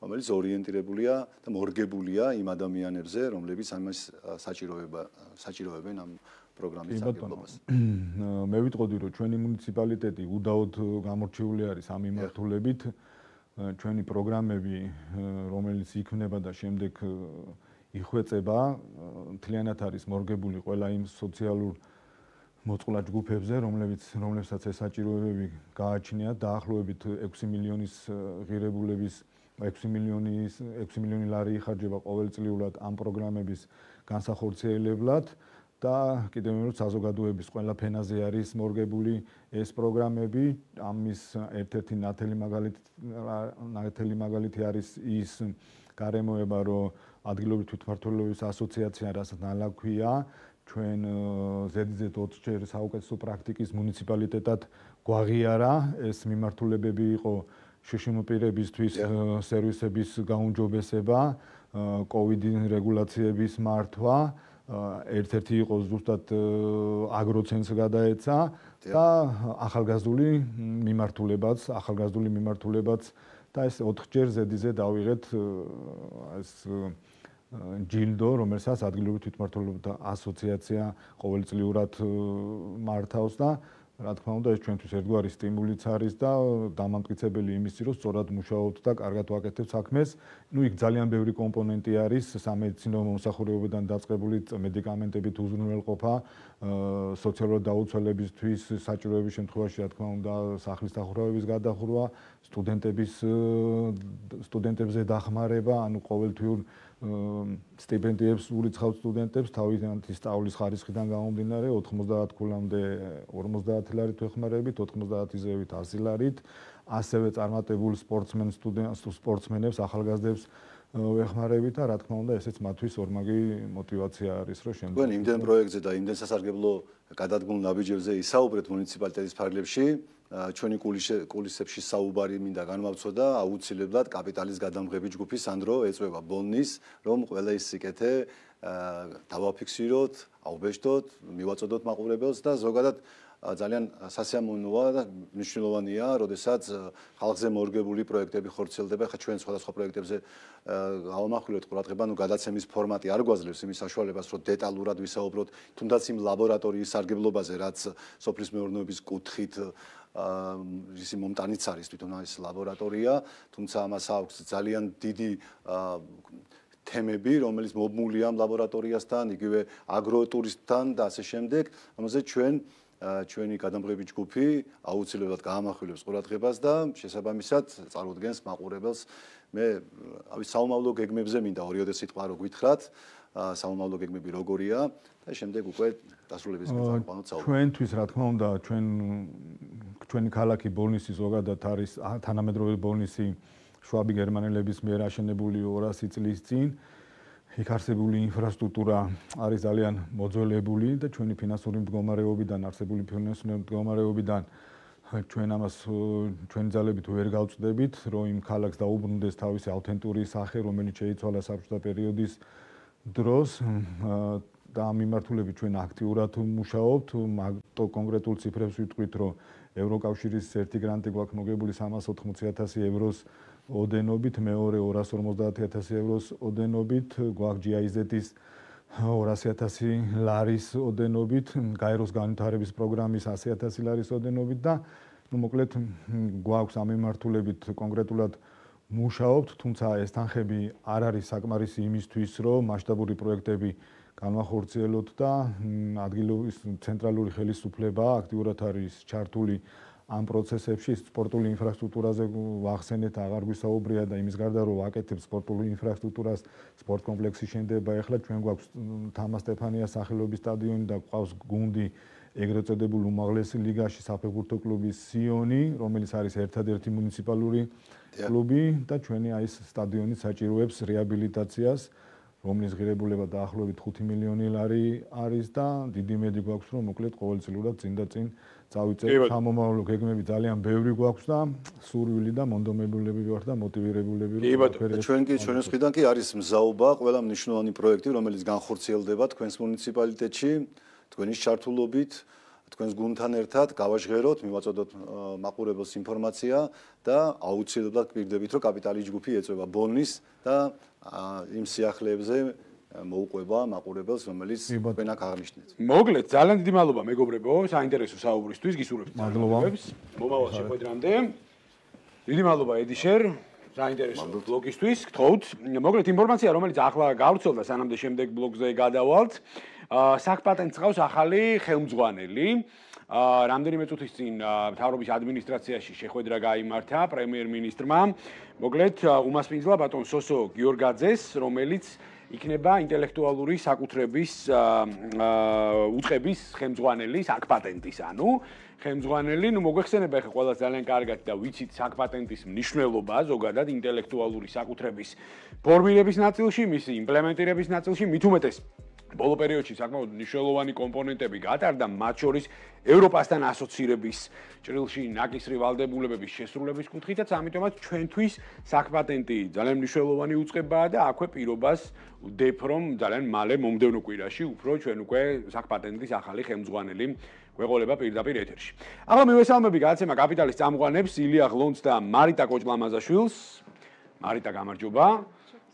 რომელიც ორიენტირებულია და მორგებულია იმ ადამიანებზე, რომლებიც ამას საჭიროება საჭიროებენ ამ პროგრამის აღებობას. *clears throat* მე ვიტყოდი, რომ ჩვენი მუნიციპალიტეტი უდაოდ გამორჩეული არის ამ იმართულებით. ჩვენი პროგრამები, რომელიც იქმნება და შემდეგ იხვეწება, მთლიანად არის მორგებული ყველა იმ სოციალურ მოწყვლად ჯგუფებზე, რომლებიც რომლებსაც ეს საჭიროებები გააჩნიათ, დაახლოებით 6 მილიონის ღირებულების 6 მილიონის 6 მილიონი ლარი იხარჯება ყოველწლიურად ამ პროგრამების განსახორციელებლად და კიდევ მეორე საზოგადოების ყველა ფენაზე არის მორგებული ეს პროგრამები. ამის ერთ-ერთი ნათელი მაგალითი ნათელი მაგალითი არის ის გარემოება, რომ ადგილობრივი თვითმმართველობის ასოციაცია რასაც ნალაქვია ჩვენ ზედიზედ 20 ჯერ საუკეთესო პრაქტიკის მუნიციპალიტეტად გვაღიარა. ეს მიმართულებები იყო შეშიმოპირებისთვის სერვისების გაუმჯობესება კოვიდის რეგულაციების მართვა ერთ-ერთი იყო ზუსტად აგროცენს გადაეცა და ახალგაზრდული მიმართულებაც ახალგაზრდული მიმართულებაც და ეს 4 ჯერ ზედიზე დავიღეთ ეს ჯილდო, რომელსაც ადგილობრივი თვითმმართველობა ასოციაცია ყოველწლიურად მართავს და რა თქმა უნდა ეს ჩვენთვის ერთგვარი სტიმულიც არის და დამამტკიცებელი იმისი რომ სწორად მუშაობთ და კარგად ვაკეთებთ საქმეს. ნუ იქ ძალიან ბევრი კომპონენტი არის სამედიცინო მომსახურებებიდან დაწყებული მედიკამენტებით უზრუნველყოფა, სოციალურ დაუცველებისთვის საჭიროების შემთხვევაში რა თქმა უნდა სახლის დახურვების გადახურვა, სტუდენტების სტუდენტებზე დახმარება, ანუ ყოველთვიურ სტიპენდიებს ურიცხავთ სტუდენტებს თავიანთი სწავლის ხარისხიდან გამომდინარე 90 ქულამდე 50 ლარით ეხმარებით, 90-ზევით 100 ლარით, ასევე წარმატებულ სპორტსმენ სტუდენტს სპორტსმენებს, ახალგაზრდებს ეხმარებით და რა თქმა უნდა ესეც მათთვის ორმაგი მოტივაცია არის რომ შემდეგ თქვენ იმდენ პროექტზე და იმდენ სასარგებლო გადადგმულ ნაბიჯებზე ისაუბრეთ მუნიციპალიტეტის ფარგლებში. ჩვენი კულისებში საუბარი მინდა განვავცო და აუცილებლად კაპიტალის გადამღები ჯგუფი სანდრო ეწვევა ბონნის, რომ ყველა ის სიკეთე დავაფიქსიროთ, აუბეშდოთ, მივაწოდოთ მაყურებელს და ზოგადად ძალიან სასიამოვნოა და მნიშვნელოვანია, როდესაც ხალხზე მორგებული პროექტები ხორციელდება, ხა ჩვენ სხვადასხვა პროექტებზე გავამახვილოთ ყურადღება, ნუ გადაცემის ფორმატი არ გვაძლევს იმის საშუალებას, რომ დეტალურად ვისაუბროთ, თუნდაც იმ ლაბორატორიის სარგებლობაზე, რაც სოფლის მეურნეობის კუთხით ისი მომტანიც არის თვითონ ეს ლაბორატორია, თუმცა ამას აქვს ძალიან დიდი თემები, რომელიც მომულია ამ ლაბორატორიასთან, იგივე აგროტურისტთან და ასე შემდეგ, რომელზეც ჩვენ ჩვენი გადამღები ჯგუფი აუცილებლად გაამახვილებს ყურადღებას და შესაბამისად წარმოადგენს მაყურებელს. მე ავი საომავლო გეგმებზე მინდა ორიოდე სიტყვა რო გითხრათ. საომავლო გეგმები როგორია? და შემდეგ უკვე დასრულების გზავნოთ საუბარი ჩვენთვის რა თქმა უნდა ჩვენ ჩვენი ქალაქი ბოლნისი ზოგადად არის თანამედროვე ბოლნისი შვაბი გერმანელების მიერ აშენებული 200 წლის წინ. იქ არსებული ინფრასტრუქტურა არის ძალიან მოძველებული და ჩვენი ფინანსური მდგომარეობიდან არსებული ფინანსური მდგომარეობიდან ჩვენ ამას ჩვენი ძალებით ვერ გავწდებით, რომ იმ ქალაქს დაუბრუნდეს თავისი ავთენტური სახე, რომელიც შეიცვალა საბჭოთა პერიოდის დროს და ამ მიმართულებით ჩვენ აქტიურად მუშაობთ. მაგ კონკრეტულ ციფრებს ვიტყვით, რომ ევროკავშირის ერთი გრანტი გვაქვს მოგებული 380000 ევროს ოდენობით, მეორე 250000 ევროს ოდენობით, გვაქვს GIZ-ის 200000 ლარის ოდენობით, გაეროს განვითარების პროგრამის 100000 ლარის ოდენობით და ну მოკლედ გვაქვს ამ მიმართულებით კონკრეტულად მუშაობთ, თუმცა ეს თანხები არ არის საკმარისი იმისთვის, რომ მასშტაბური პროექტები განვახორციელოთ და ადგილობის ცენტრალური ხელისუფლება აქტიურად არის ჩართული ამ პროცესებში. სპორტული ინფრასტრუქტურაზე ვახსენეთ, აღარ გვისაუბრია და იმის გარდა რომ ვაკეთებ სპორტული ინფრასტრუქტურას, სპორტ კომპლექსი შენდება, ეხლა ჩვენ გვაქვს თამა სტეფანიას სახელობის სტადიონი და ყავს გუნდი ეგრეთ წოდებულ უმაღლეს ლიგაში საფეხბურთო კლუბი სიონი, რომელიც არის ერთადერთი მუნიციპალური კლუბი და ჩვენი აი ეს სტადიონი საჭიროებს რეაბილიტაციას რომლის ღირებულება დაახლოებით 5 მილიონი ლარი არის და დიდი მედი გვაქვს რომ მოკლედ ყოველწლიურად წინ და წინ წავიწერ სამომავლო გეგმები ძალიან ბევრი გვაქვს და სურვილი და მონდომებულები ვართ და მოტივირებულები ვართ. ჩვენ კი ჩვენს მხრიდან კი არის მზაობა ყველა მნიშვნელოვანი პროექტი რომელიც განხორციელდება თქვენს მუნიციპალიტეტში თქვენი ჩართულობით თქვენს გუნდთან ერთად გავაჟღეროთ, მივაწოდოთ მაყურებელს ინფორმაცია და აუცილებლად გვირდებით რომ კაპიტალის ჯგუფი ეწევა ბონის და იმ სიახლეებზე მოუყვება მაყურებელს, რომელიც თქვენ აქ აღნიშნეთ. მოგლეთ, ძალიან დიდი მადლობა მეგობრებო, საინტერესო საუბრისთვის, გისურვებთ. მადლობა. მომავალ შეხვედრამდე. დიდი მადლობა ედიშერ. საინტერესო ბლოგისთვის, გთხოვთ. მოგლეთ ინფორმაცია, რომელიც ახლა გავრცელდა, სანამ შემდეგ ბლოგზე გადავალთ. აა საქპატენტს ყავს ახალი ხელმძღვანელი. რამდენიმე წუთის წინ მთავრობის ადმინისტრაციაში შეხვედრა გამართა პრემიერ-მინისტრმა. მოგლეთ, უმასპინძლა ბატონ სოსო გიორგაძეს, რომელიც იქნება ინტელექტუალური საკუთრების უწყების ხელმძღვანელი საქპატენტის, ანუ ხელმძღვანელი, ну მოგვეხსენება ახლა ყველა ძალიან კარგად და ვიცით საქპატენტის მნიშვნელობა ზოგადად ინტელექტუალური საკუთრების ფორმირების ნაწილში, მისი იმპლემენტირების ნაწილში, მით უმეტეს ბოლო პერიოდში საკმაოდ მნიშვნელოვანი კომპონენტები გატარდა მათ შორის ევროპასთან ასოცირების ჭრილში ნაკისრი ვალდებულებების შესრულების კუთხითაც ამიტომაც ჩვენთვის საქპატენტი ძალიან მნიშვნელოვანი უწყებაა და აქვე პირობას ვდებ რომ ძალიან მალე მომდევნო კვირაში უფრო ჩვენ უკვე საქპატენტის ახალი ხელმძღვანელი გვეყოლება პირდაპირ ეთერში. ახლა მივესალმები გაცემა კაპიტალის წამყვანებს ილია ღლონც და მარიტა კოჭლამაზაშვილს. მარიტა გამარჯობა.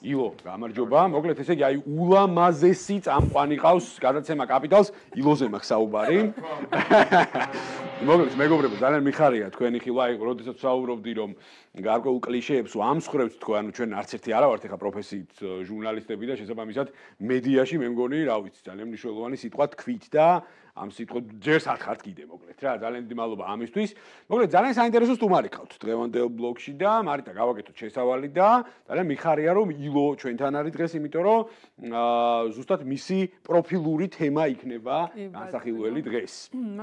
ილო, გამარჯობა. მოკლედ ესე იგი აი ულამაზესი წამყვანი ყავს გადაცემა კაპიტალს, ილოზე მაქვს საუბარი. *laughs* მოკლედ მეგობრებო, ძალიან მიხარია თქვენი ხილვა, აი როდესაც საუბრობდი რომ გარკვეულ კლიშეებს ვამსხრევთ თქვენ, ანუ ჩვენ არც ერთი არა ვართ ახლა პროფესიით ჟურნალისტები და შესაბამისად მედიაში მე მგონი, რა ვიცი, ძალიან მნიშვნელოვანი სიტყვა თქვით და ამ სიტყვით ჯერს ახართ კიდე მოკლედ რა ძალიან დიდი მადლობა ამისთვის. მოკლედ ძალიან საინტერესო სტუმარი ყავთ დღევანდელ ბლოგში და მარიტა გავაკეთოთ შესავალი და ძალიან მიხარია რომ ილო ჩვენთან არის დღეს იმიტომ რომ ზუსტად მისი პროფილური თემა იქნება განსახილველი დღეს.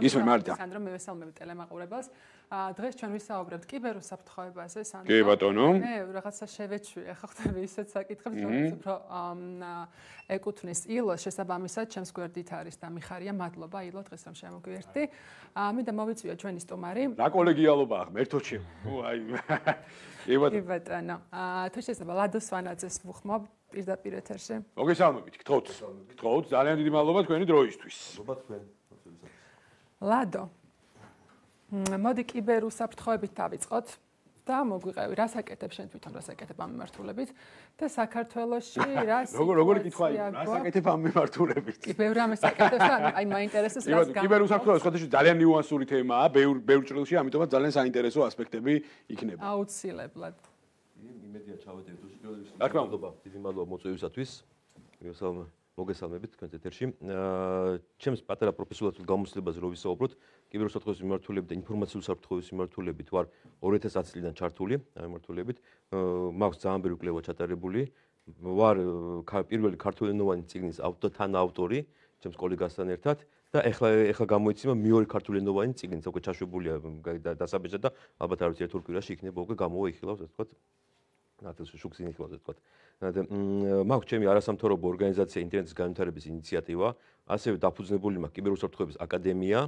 ისმე მარიტა სანდრო მე ვესალმები ტელემაყურებელს დღეს ჩვენ ვისაუბრებთ კიბერუსაფრთხოებაზე სანდრო. კი ბატონო. მე რაღაცა შევეჩვი, ახლა ხდება ისეთ საკითხებს, რომელიც უფრო ეკუთვნის ილოს შესაბამისად, ჩემს გვერდით არის და მიხარია, მადლობა ილო დღეს რომ შემოგვიერთდი. მე და მოვიწვია ჩვენი სტუმარი. რა კოლეგიალობა ახ მერთოჩი. აი. *laughs* კი ბატონო. კი ბატონო. აა თუ შეიძლება ლადოს ვანაძეს ვუხმობ პირდაპირ ეთერში. მოგესალმებით, გთხოვთ. გთხოვთ, ძალიან დიდი მადლობა თქვენი დროისთვის. მადლობა თქვენ. ლადო. მოდი კიბერუსაფრთხოებით დავიწყოთ და მოგვიყევი რა საკეთებ შენ თვითონ რა საკეთებ ამ მიმართულებით? და საქართველოსში *laughs* რა როგორ როგორი კითხვაა რა საკეთებ ამ მიმართულებით? კი ბევრი ამას საკეთებ ან აი მაინტერესებს რას გამ კიბერუსაფრთხოება სხვადასხვა ძალიან ნიუანსური თემაა ბევრ ბევრ ჭრილში ამიტომაც ძალიან საინტერესო ასპექტები იქნება. აუცილებლად. იმედია ჩავედეთ უშ პირველი რა თქმა უნდა. დიდი მადლობა მოწვევისათვის. მოგესალმებით მოგესალმებით თქვენ ეთერში. აა ჩემს პატარა პროფესიულად გამოცდილებას რო ვისაუბროთ, კიბერუსაფრთხოების მიმართულებით და ინფორმაციული საფრთხოების მიმართულებით ვარ 2010 წლიდან ჩართული ამ მიმართულებით. აა მაქვს ძალიან ბევრი კვლევა ჩატარებული. ვარ პირველი ქართულენოვანი ციგნის ავტორთან ავტორი, ჩემს კოლეგასთან ერთად და ეხლა ეხლა გამოიცემა მეორე ქართულენოვანი ციგნი, უკვე ჩაშვებულია დასაბეჭდა და ალბათ არ ვიცი ერთ კვირაში იქნება უკვე გამოიხილავს, ასე ვთქვათ. ნათელს შუქსინი ხილავს, ასე ვთქვათ. და მაქვს ჩემი არასამთავრობო ორგანიზაცია ინტერნეტის განვითარების ინიციატივა, ასევე დაფუძნებული მაქვს კიბერუსაფრთხოების აკადემია.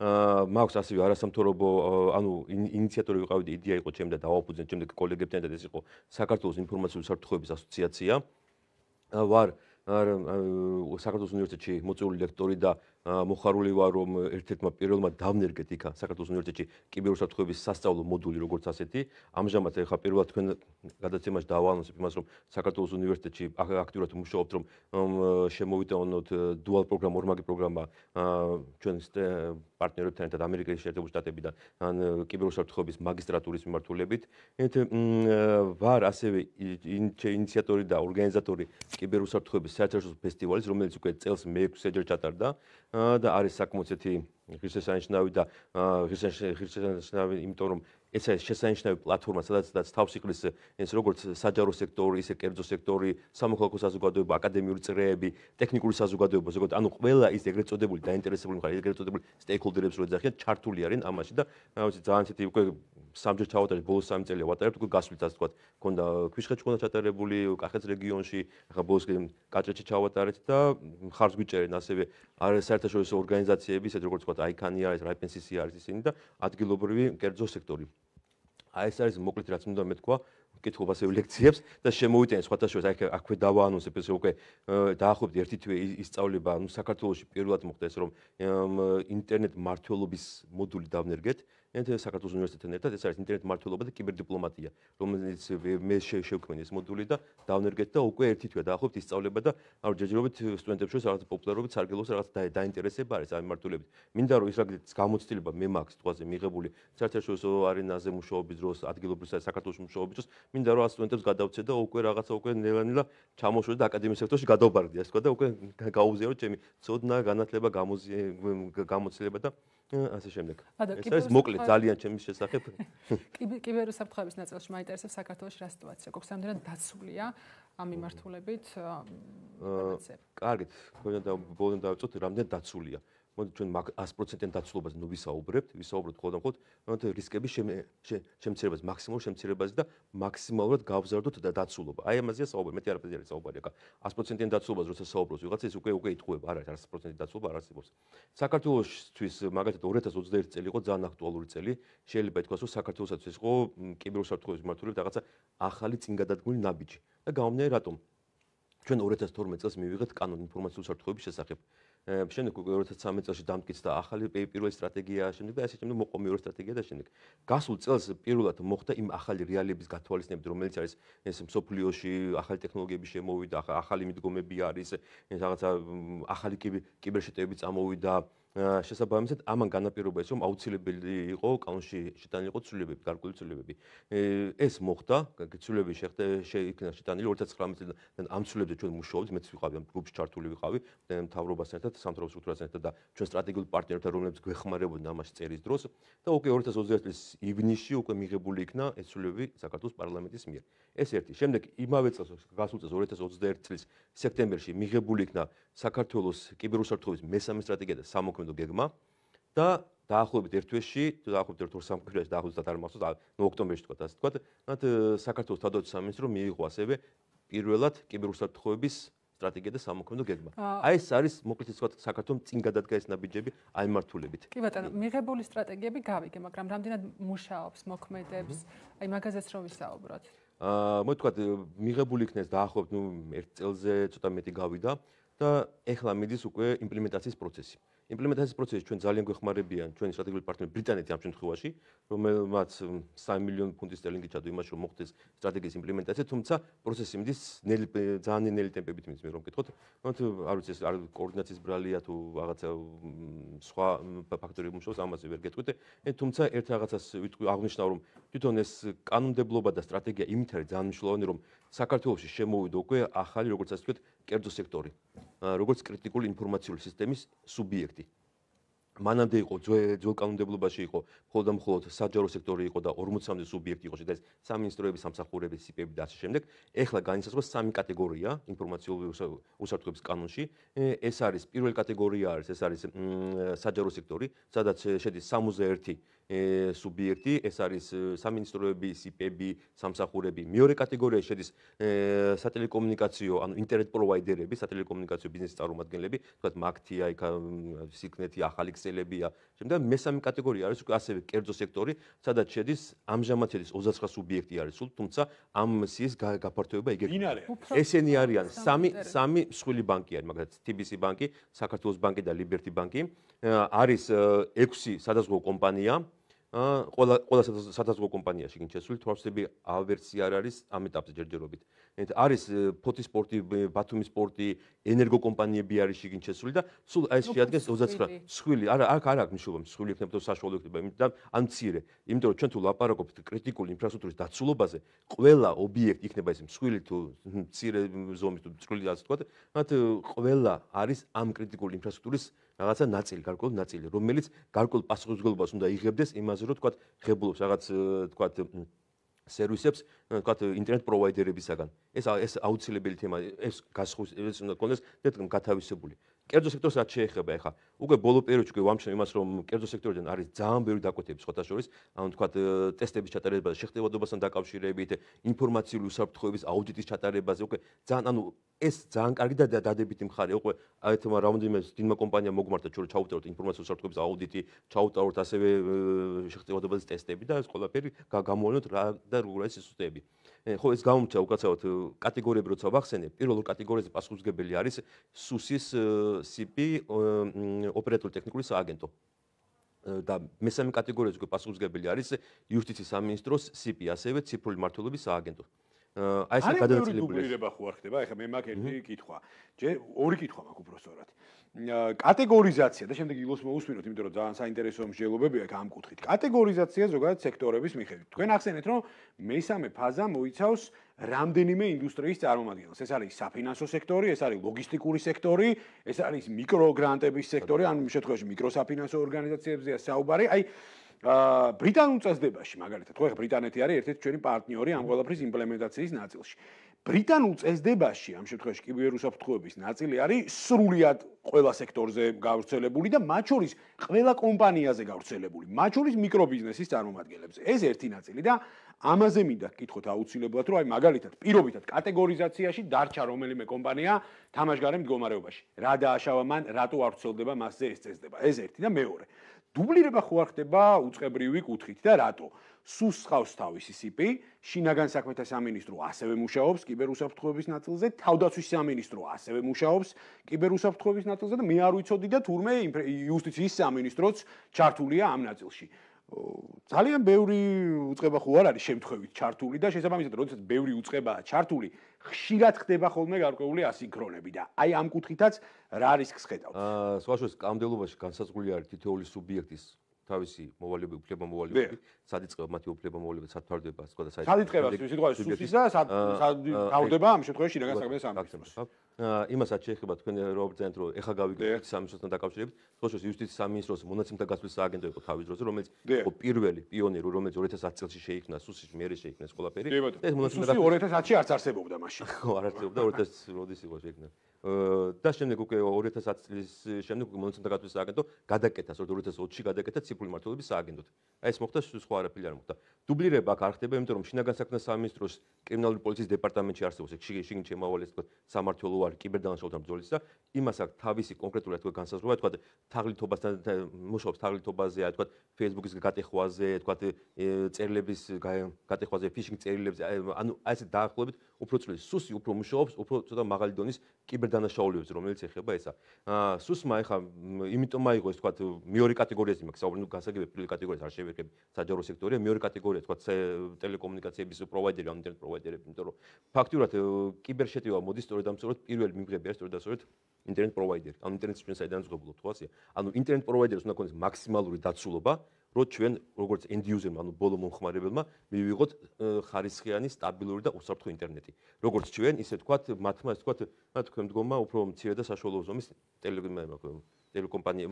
აა მაქვს ასევე არასამთავრობო ანუ ინიციატორი ვიყავდი, იდეა იყო ჩემი და დავაფუძნე ჩემი კოლეგებთან და ეს იყო საქართველოს ინფორმაციული საფრთხოების ასოციაცია. ვარ საქართველოს უნივერსიტეტში მოწვეული ლექტორი და მოხარული ვარ რომ ერთ-ერთმა პირველმა დავნერგეთ იქა საქართველოს უნივერსიტეტში კიბერუსაფრთხოების სასწავლო მოდული როგორც ასეთი. ამჟამად ახლა პირველად თქვენ გადაცემაში დავალანსებ იმას რომ საქართველოს უნივერსიტეტში აქტიურად მუშაობთ რომ შემოვიტანოთ დუალ პროგრამა ორმაგი პროგრამა ჩვენ პარტნიორებთან ერთად ამერიკის შეერთებული შტატებიდან ან კიბერუსაფრთხოების მაგისტრატურის მიმართულებით. ერთ ვარ ასევე ინიციატორი და ორგანიზატორი კიბერუსაფრთხოების საერთაშორისო ფესტივალის რომელიც უკვე წელს მე-6-ჯერ ჩატარდა. და არის საკმაოდ ისეთი ღირსშესანიშნავი და ღირსშესანიშნავი იმიტომ რომ ეს არის შესანიშნავი პლატფორმა სადაც თავს იყრის ეს როგორც საჯარო სექტორი, ისე კერძო სექტორი, სამოქალაქო საზოგადოება, აკადემიური წრეები, ტექნიკური საზოგადოება, ზოგადად ანუ ყველა ის ეგრეთ წოდებული დაინტერესებული მხარე, ეგრეთ წოდებული სტეიქჰოლდერებს რო ეძახიან, ჩართული არიან ამაში და რა ვიცი ძალიან ისეთი უკვე სამჯერ ჩავატარეთ ბოლოს 3 წელი ვატარებთ უკვე გასვლით ასე ვთქვათ ქონდა ქვიშხეთში ქონდა ჩატარებული კახეთის რეგიონში ახლა ბოლოს კაჭრეთში ჩავატარეთ და ხარს გვიჭერენ ასევე არის საერთაშორისო ორგანიზაციები ისეთ როგორც ვთქვათ აიქანი არის რაიპენსისი არის ისინი და ადგილობრივი კერძო სექტორი. აი ეს არის მოკლედ რაც მინდა მეთქვა კითხულობასე ლექციებს და შემოვიტანე შორის აი აქვე დავაანონსებ ესე უკვე დაახლოებით ერთი თვე ისწავლება ნუ საქართველოსში პირველად მოხდა ეს რომ ინტერნეტ მართლობის მოდული დავნერგეთ ენთე საქართველოს უნივერსიტეტთან ერთად ეს არის ინტერნეტ მართლობა და კიბერდიპლომატია რომელიც მე შევქმნი ეს მოდული და დავნერგეთ და უკვე ერთი თვე დაახლოებით ისწავლება და ანუ ჯერჯერობით სტუდენტებს შორის რაღაც პოპულარობით სარგებლობს რაღაც დაინტერესება არის ამ მართლობებით მინდა რომ ის რაღაც გამოცდილება მე მაქვს თვალზე მიღებული საერთაშორისო არენაზე მუშაობის დროს ადგილობრივ საქართველოს მუშაობის დროს მინდა რომ სტუდენტებს გადავცე და უკვე რაღაცა უკვე ნელა-ნელა ჩამოშვე და აკადემიის სექტორში გადავბარდი ასე თქვა და უკვე გაუზიარო ჩემი ცოდნა განათლება გამოცდილება და ასე შემდეგ. ეს არის მოკლედ ძალიან ჩემის შესახებ. *laughs* კიბერუსაფრთხოების ნაწილში მაინტერესებს საქართველოს რა სიტუაცია. გქოს ამდენად დაცულია ამ მიმართულებით? აა კარგით, თქვენ და ბოლომდე დავწოთ რამდენ დაცულია. მოდი ჩვენ 100%-იან დაცულობაზე ნუ ვისაუბრებთ, ვისაუბროთ ხოლმე მხოლოდ რისკების შემცირებას, მაქსიმალურ შემცირებაზე და მაქსიმალურად გავზარდოთ და დაცულობა. აი ამაზეა საუბარი, მეტი არაფერი არ საუბარი აქ. 100%-იან დაცულობაზე როცა საუბრობს ვიღაცა ის უკვე უკვე იტყუება, არა, 100%-იანი დაცულობა არ არსებობს. საქართველოსთვის მაგალითად 2021 წელი იყო ძალიან აქტუალური წელი. შეიძლება ითქვას, რომ საქართველოსაც იყო კიბერუსაფრთხოების მართულებით რაღაცა ახალი წინგადადგმული ნაბიჯი. და გამომდინარე რატომ? ჩვენ 2012 წელს მივიღეთ კანონი ინფორმაციული საფრთხეების შესახებ. შემდეგ უკვე 2013 წელს დამტკიცდა ახალი პირველი სტრატეგია, შემდეგ და ასე შემდეგ მოყვა მეორე სტრატეგია და შემდეგ. გასულ წელს პირველად მოხდა იმ ახალი რეალიების გათვალისწინებით, რომელიც არის ეს სოფლიოში ახალი ტექნოლოგიები შემოვიდა, ახალი მიდგომები არის, რაღაცა ახალი კიბერშეტევები წამოვიდა, შესაბამისად ამან განაპირობა ის რომ აუცილებელი იყო კანონში შეტანილი იყო ცვლილებები, გარკვეული ცვლილებები. ეს მოხდა, ცვლილებები შეხვდა შეიქმნა შეტანილი 2019 წლიდან ამ ცვლილებებზე ჩვენ მუშაობთ, მეც ვიყავი ამ გრუპში ჩართული ვიყავი, მთავრობასთან ერთად, სამთავრობო სტრუქტურასთან ერთად და ჩვენ სტრატეგიულ პარტნიორებთან რომლებიც გვეხმარებოდნენ ამაში წერის დროს და უკვე 2021 წლის ივნისში უკვე მიღებული იქნა ეს ცვლილებები საქართველოს პარლამენტის მიერ. ეს ერთი. შემდეგ იმავე წელს, გასულ წელს 2021 წლის სექტემბერში მიღებული იქნა საქართველოს კიბერუსაფრთხოების მესამე სტრატეგია და სამოქმედო გეგმა და დაახლოებით ერთ თვეში, დაახლოებით ერთ ორ სამ კვირაში დაახლოებით არ მახსოვს, ნუ ოქტომბერში თქვა ასე თქვა, მათ საქართველოს თავდაცვის სამინისტრო მიიღო ასევე პირველად კიბერუსაფრთხოების სტრატეგია და სამოქმედო გეგმა. აი ეს არის მოკლედ თქვა საქართველოს წინ გადადგა ეს ნაბიჯები აი მართულებით. კი ბატონო, მიღებული სტრატეგიები გავიგე, მაგრამ რამდენად მუშაობს, მოქმედებს, აი მაგაზეც რომ ვისაუბროთ. აა მოდი თქვა მიღებული იქნეს დაახლოებით ნუ ერთ წელზე ცოტა მეტი გავიდა და ეხლა მიდის უკვე იმპლემენტაციის პროცესი. იმპლემენტაციის პროცესი ჩვენ ძალიან გვეხმარებიან ჩვენი სტრატეგიული პარტნიორი ბრიტანეთი ამ შემთხვევაში, რომელმაც 3 მილიონი ფუნტის სტერლინგი ჩადო იმაში, რომ მოხდეს სტრატეგიის იმპლემენტაცია, თუმცა პროცესი მიდის ძალიან ნელი ტემპებით მიდის, მე რომ გითხოთ. ანუ არ ვიცი ეს არ კოორდინაციის ბრალია თუ რაღაცა სხვა ფაქტორები მუშაობს, ამაზე ვერ გეტყვით. თუმცა ერთ რაღაცას ვიტყვი აღნიშნავ, რომ თვითონ ეს კანონმდებლობა და სტრატეგია იმით არის ძალიან მნიშვნელოვანი, რომ საქართველოში შემოვიდა უკვე ახალი, როგორც ასე ვთქვით, კერძო სექტორი. როგორც კრიტიკული ინფორმაციული სისტემის სუბიექტი. მანამდე იყო ძველ კანონმდებლობაში იყო მხოლოდ და მხოლოდ საჯარო სექტორი იყო და 40-მდე სუბიექტი იყო შედა ეს სამინისტროები, სამსახურები, სიპები და ასე შემდეგ. ეხლა განისაზღვრა სამი კატეგორია ინფორმაციული უსაფრთხოების კანონში. ეს არის პირველი კატეგორია არის ეს არის საჯარო სექტორი, სადაც შედის 61 სუბიექტი, ეს არის სამინისტროები, სიპები, სამსახურები. მეორე კატეგორია შედის სატელეკომუნიკაციო, ანუ ინტერნეტ პროვაიდერები, სატელეკომუნიკაციო ბიზნესის წარმომადგენლები, თქვათ მაგთია, იქ სიკნეთი, ახალი ქსელებია. შემდეგ მესამე კატეგორია არის უკვე ასევე კერძო სექტორი, სადაც შედის ამჟამად შედის 29 სუბიექტი არის სულ, თუმცა ამ სიის გაფართოება იგეგმება. ესენი არიან სამი სამი მსხვილი ბანკი არის, მაგალითად TBC ბანკი, საქართველოს ბანკი და Liberty ბანკი. არის 6 სადაზღვო კომპანია, ყველა ყველა სადაზღვო კომპანიაში გინ შესული თვალსები ავერსი არ არის ამ ეტაპზე ჯერჯერობით. არის ფოთი სპორტი, ბათუმი სპორტი, ენერგო კომპანიები არის შეგინ შესული და სულ ეს შეადგენს 29 სხვილი. არა, აქ არ აქვს მნიშვნელობა, სხვილი იქნება თუ საშუალო იქნება, იმიტომ და ან მცირე. იმიტომ რომ ჩვენ თუ ლაპარაკობთ კრიტიკული ინფრასტრუქტურის დაცულობაზე, ყველა ობიექტი იქნება ეს მსხვილი თუ მცირე ზომის თუ მსხვილი ასე ვთქვათ, მათ ყველა არის ამ კრიტიკული ინფრასტრუქტურის რაღაცა ნაწილი, გარკვეული ნაწილი, რომელიც გარკვეულ პასუხისმგებლობას უნდა იღებდეს იმაზე, რომ თქვა ღებულობს რაღაც თქვა სერვისებს თქვათ ინტერნეტ პროვაიდერებისაგან. ეს ეს აუცილებელი თემა, ეს გასხვის ეს უნდა კონდეს და გათავისებული. კერძო სექტორს რაც შეეხება ახლა უკვე ბოლო პერიოდში უკვე ვამჩნევ იმას რომ კერძო სექტორიდან არის ძალიან ბევრი დაკვეთები სხვათა შორის. ანუ თქვა ტესტების ჩატარებაზე შეხტევადობასთან დაკავშირებით ინფორმაციული უსაფრთხოების აუდიტის ჩატარებაზე უკვე ძალიან ანუ ეს ძალიან კარგი და დადებითი მხარე უკვე აეთმა რამოდენიმე დინმა კომპანია მოგმართა ჩვენ ჩაუტაროთ ინფორმაციული უსაფრთხოების აუდიტი ჩაუტაროთ ასევე შეხტევადობაზე ტესტები და ეს ყველაფერი გამოვლენოთ რა და როგორ არის სისტემები ხო ეს გამომჩა უკაცრავად კატეგორიები როცა ვახსენებ პირველ კატეგორიაზე პასუხისგებელი არის სუსის CP ოპერატორული ტექნიკური სააგენტო. და მესამე კატეგორიაზე უკვე პასუხისგებელი არის იუსტიციის სამინისტროს CP ასევე ციფრული მართლობის სააგენტო აი ეს გადაწყვეტილებული დუბლირება ხო არ ხდება ეხლა მე მაგ ერთი კითხვა ჯერ ორი კითხვა მაქვს უბრალოდ კატეგორიზაცია და შემდეგ ილოს მოусმინოთ, იმიტომ რომ ძალიან საინტერესო მსჯელობებია აქ ამ კუთხით. კატეგორიზაცია ზოგადად სექტორების მიხედვით. თქვენ ახსენეთ, რომ მესამე ფაზა მოიცავს რამდენიმე ინდუსტრიის წარმომადგენელს. ეს არის საფინანსო სექტორი, ეს არის ლოგისტიკური სექტორი, ეს არის მიკროგრანტების სექტორი, ან შემთხვევაში მიკროსაფინანსო ორგანიზაციებზეა საუბარი. აი ბრიტანულ წესდებაში, მაგალითად, ხო, ბრიტანეთი არის ერთ-ერთი ჩვენი პარტნიორი ამ ყველაფრის იმპლემენტაციის ნაწილში. ბრიტანულ წესდებაში ამ შემთხვევაში კიბერუსაფრთხოების ნაწილი არის სრულად ყველა სექტორზე გავრცელებული და მათ შორის ყველა კომპანიაზე გავრცელებული, მათ შორის მიკრობიზნესის წარმომადგენლებზე. ეს ერთი ნაწილი და ამაზე მინდა გკითხოთ აუცილებლად, რომ აი მაგალითად პირობითად კატეგორიზაციაში დარჩა რომელიმე კომპანია თამაშგარე მდგომარეობაში. რა დააშავა მან, რატო არ ვრცელდება მასზე ეს წესდება? ეს ერთი და მეორე. დუბლირება ხო არ ხდება უწყებრივი კუთხით და რატო? სუს ხავს თავისი CP, შინაგან საქმეთა სამინისტრო ასევე მუშაობს კიბერუსაფრთხოების ნაწილზე, თავდაცვის სამინისტრო ასევე მუშაობს კიბერუსაფრთხოების ნაწილზე და მე არ ვიცოდი და თურმე იუსტიციის სამინისტროც ჩართულია ამ ნაწილში. ძალიან ბევრი უצება ხო არ არის შემთხვევით ჩართული და შესაბამისად როდესაც ბევრი უצებაა ჩართული, ხშირად ხდება ხოლმე გარკვეული ასინქრონები და აი ამ კუთხითაც რა რისკს ხედავთ? აა, სხვა შორის კამდელობაში განსაზღვრული არის თითოეული სუბიექტის თავისი მოვალეობები, უფლება მოვალეობები, სად იწყება მათი უფლება მოვალეობა, სად თარდება, სხვა და საერთოდ. სად იწყება სიტყვა სუსის და სად თავდება ამ შემთხვევაში შინაგან საქმეთა სამინისტროს. იმასაც შეეხება თქვენ რობერტ ცენტრო, ეხა გავიგეთ სამინისტროსთან დაკავშირებით, სწორედ იუსტიციის სამინისტროს მონაცემთა გასვლის სააგენტო იყო თავის დროზე, რომელიც იყო პირველი პიონერი, რომელიც 2010 წელს შეიქმნა სუსის მერე შეიქმნა ეს ყველაფერი. ეს მონაცემთა 2010-ში არც არსებობდა მაშინ. *laughs* ხო, არ არსებობდა 2000 როდის იყო შეიქმნა. და შემდეგ უკვე 2010 წლის შემდეგ უკვე მონაცემთა გასვლის სააგენტო გადაკეთა, სწორედ 2020-ში გადაკეთა ციფრული მართლობის სააგენტოდ. აი ეს მოხდა სხვა არაფერი არ მოხდა. დუბლირება აქ არ ხდება, იმიტომ რომ შინაგან საქმეთა სამინისტროს კრიმინალური პოლიციის დეპარტამენტში არსებობს ეგ შიგნით შემავალეს თქო სამართლო არ კიბერდანაშაულთა ბრძოლის და იმას აქვს თავისი კონკრეტულად თქო განსაზღვრება. თქო თაღლითობასთან მუშაობს თაღლითობაზე თქო Facebook-ის გატეხვაზე თქო წერილების გატეხვაზე ფიშინგ წერილებზე ანუ აი ესე დაახლოებით უფრო წლის სუსი უფრო მუშაობს უფრო ცოტა მაღალი დონის კიბერდანაშაულებებზე რომელიც ეხება ესა. აა სუსმა ეხა იმიტომ აიღო ეს თქო მეორე კატეგორიაზე მაქვს საუბარი ნუ გასაგებია პირველი კატეგორიაზე არ შევეკები საჯარო სექტორია მეორე კატეგორია თქო ტელეკომუნიკაციების პროვაიდერი ინტერნეტ პროვაიდერები იმიტომ რომ ფაქტურად კიბერშეტევა მოდის სწორედ ამ სწორედ პირველი მიმღები არის სწორედ ასწორედ ინტერნეტ პროვაიდერი ანუ ინტერნეტის ჩვენ საიდან ზღობლობთ ხო ასე ანუ ინტერნეტ პროვაიდერს უნდა ქონდეს მაქსიმალური დაცულობა რო ჩვენ როგორც end user-მა, ანუ ბოლო მომხმარებელმა მივიღოთ ხარისხიანი, სტაბილური და უსაფრთხო ინტერნეტი. როგორც ჩვენ, ისე თქვათ, მათმა, ისე თქვათ, მათ თქვენ მდგომა უფრო მცირე და საშუალო ზომის ტელეკომპანია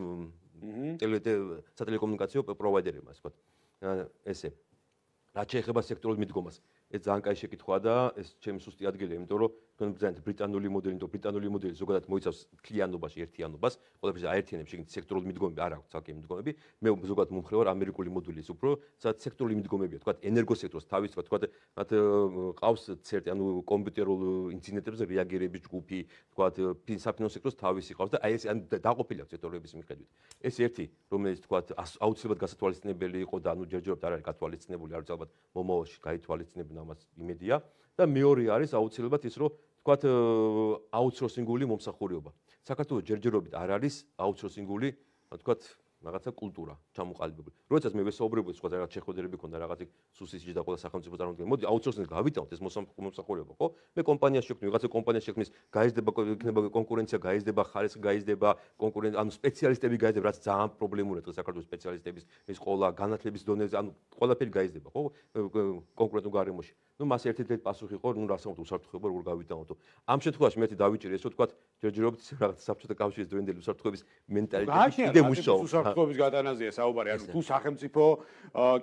ტელე სატელეკომუნიკაციო პროვაიდერებმა, ისე თქვათ. ესე. რაც შეეხება სექტორულ მიდგომას, ეს ძალიან კაი შეკითხვაა და ეს ჩემი სუსტი ადგილია, იმიტომ რომ თქვენ ბრძანეთ ბრიტანული მოდელი, თუ ბრიტანული მოდელი ზოგადად მოიცავს ქლიანობაში ერთიანობას, ყველაფერზე აერთიანებს შეგნით სექტორული მიდგომები არ აქვს ცალკე მიდგომები. მე ზოგადად მომხრე ვარ ამერიკული მოდელის უფრო, სადაც სექტორული მიდგომებია, თქვა ენერგოსექტორს თავის თქვა, თქვა მათ ყავს ცერტი, ანუ კომპიუტერულ ინციდენტებზე რეაგირების ჯგუფი, თქვა ფინანსო სექტორს თავისი ყავს და აი ეს ან დაყოფილი აქვს სექტორების მიხედვით. ეს ერთი, რომელიც თქვა აუცილებლად გასათვალისწინებელი იყო და ანუ ჯერჯერობით არ არის გათვალისწინებული, არ ვიცი ალბათ მომავალში გაითვალისწინებენ ამას იმედია და მეორე არის აუცილებლად ის რომ თქვათ აუთსორსინგული მომსახურება. საქართველოს ჯერჯერობით არ არის აუთსორსინგული, თქვათ რაღაცა კულტურა ჩამოყალიბებული. როდესაც მე ვესაუბრებოდი სხვა რაღაც შეხვედრები ქონდა რაღაცი სუსისში და ყველა სახელმწიფო წარმომადგენელი. მოდი აუთსორსინგ გავიტანოთ ეს მოსამსახურება, ხო? მე კომპანიაში შექმნი, რაღაცა კომპანიაში შექმნის, გაიზრდება იქნება კონკურენცია, გაიზრდება ხარისხი, გაიზრდება კონკურენცია, ანუ სპეციალისტები გაიზრდება, რაც ძალიან პრობლემურია დღეს საქართველოს სპეციალისტების ეს ყოლა განათლების დონეზე, ანუ ყველაფერი გაიზრდება, ხო? კონკურენტულ გარემოში. ну მას ერთ-ერთი პასუხი იყო ну რასაუბრობ უსაფრთხოება როგორ გავიტანოთო ამ შემთხვევაში მე ერთი დავიჭირი ესე ვთქვა ჯერჯერობით რაღაც საბჭოთა კავშირის დროინდელი უსაფრთხოების მენტალიტეტი კიდე მუშაობს უსაფრთხოების გატანაზეა საუბარი. ანუ თუ სახელმწიფო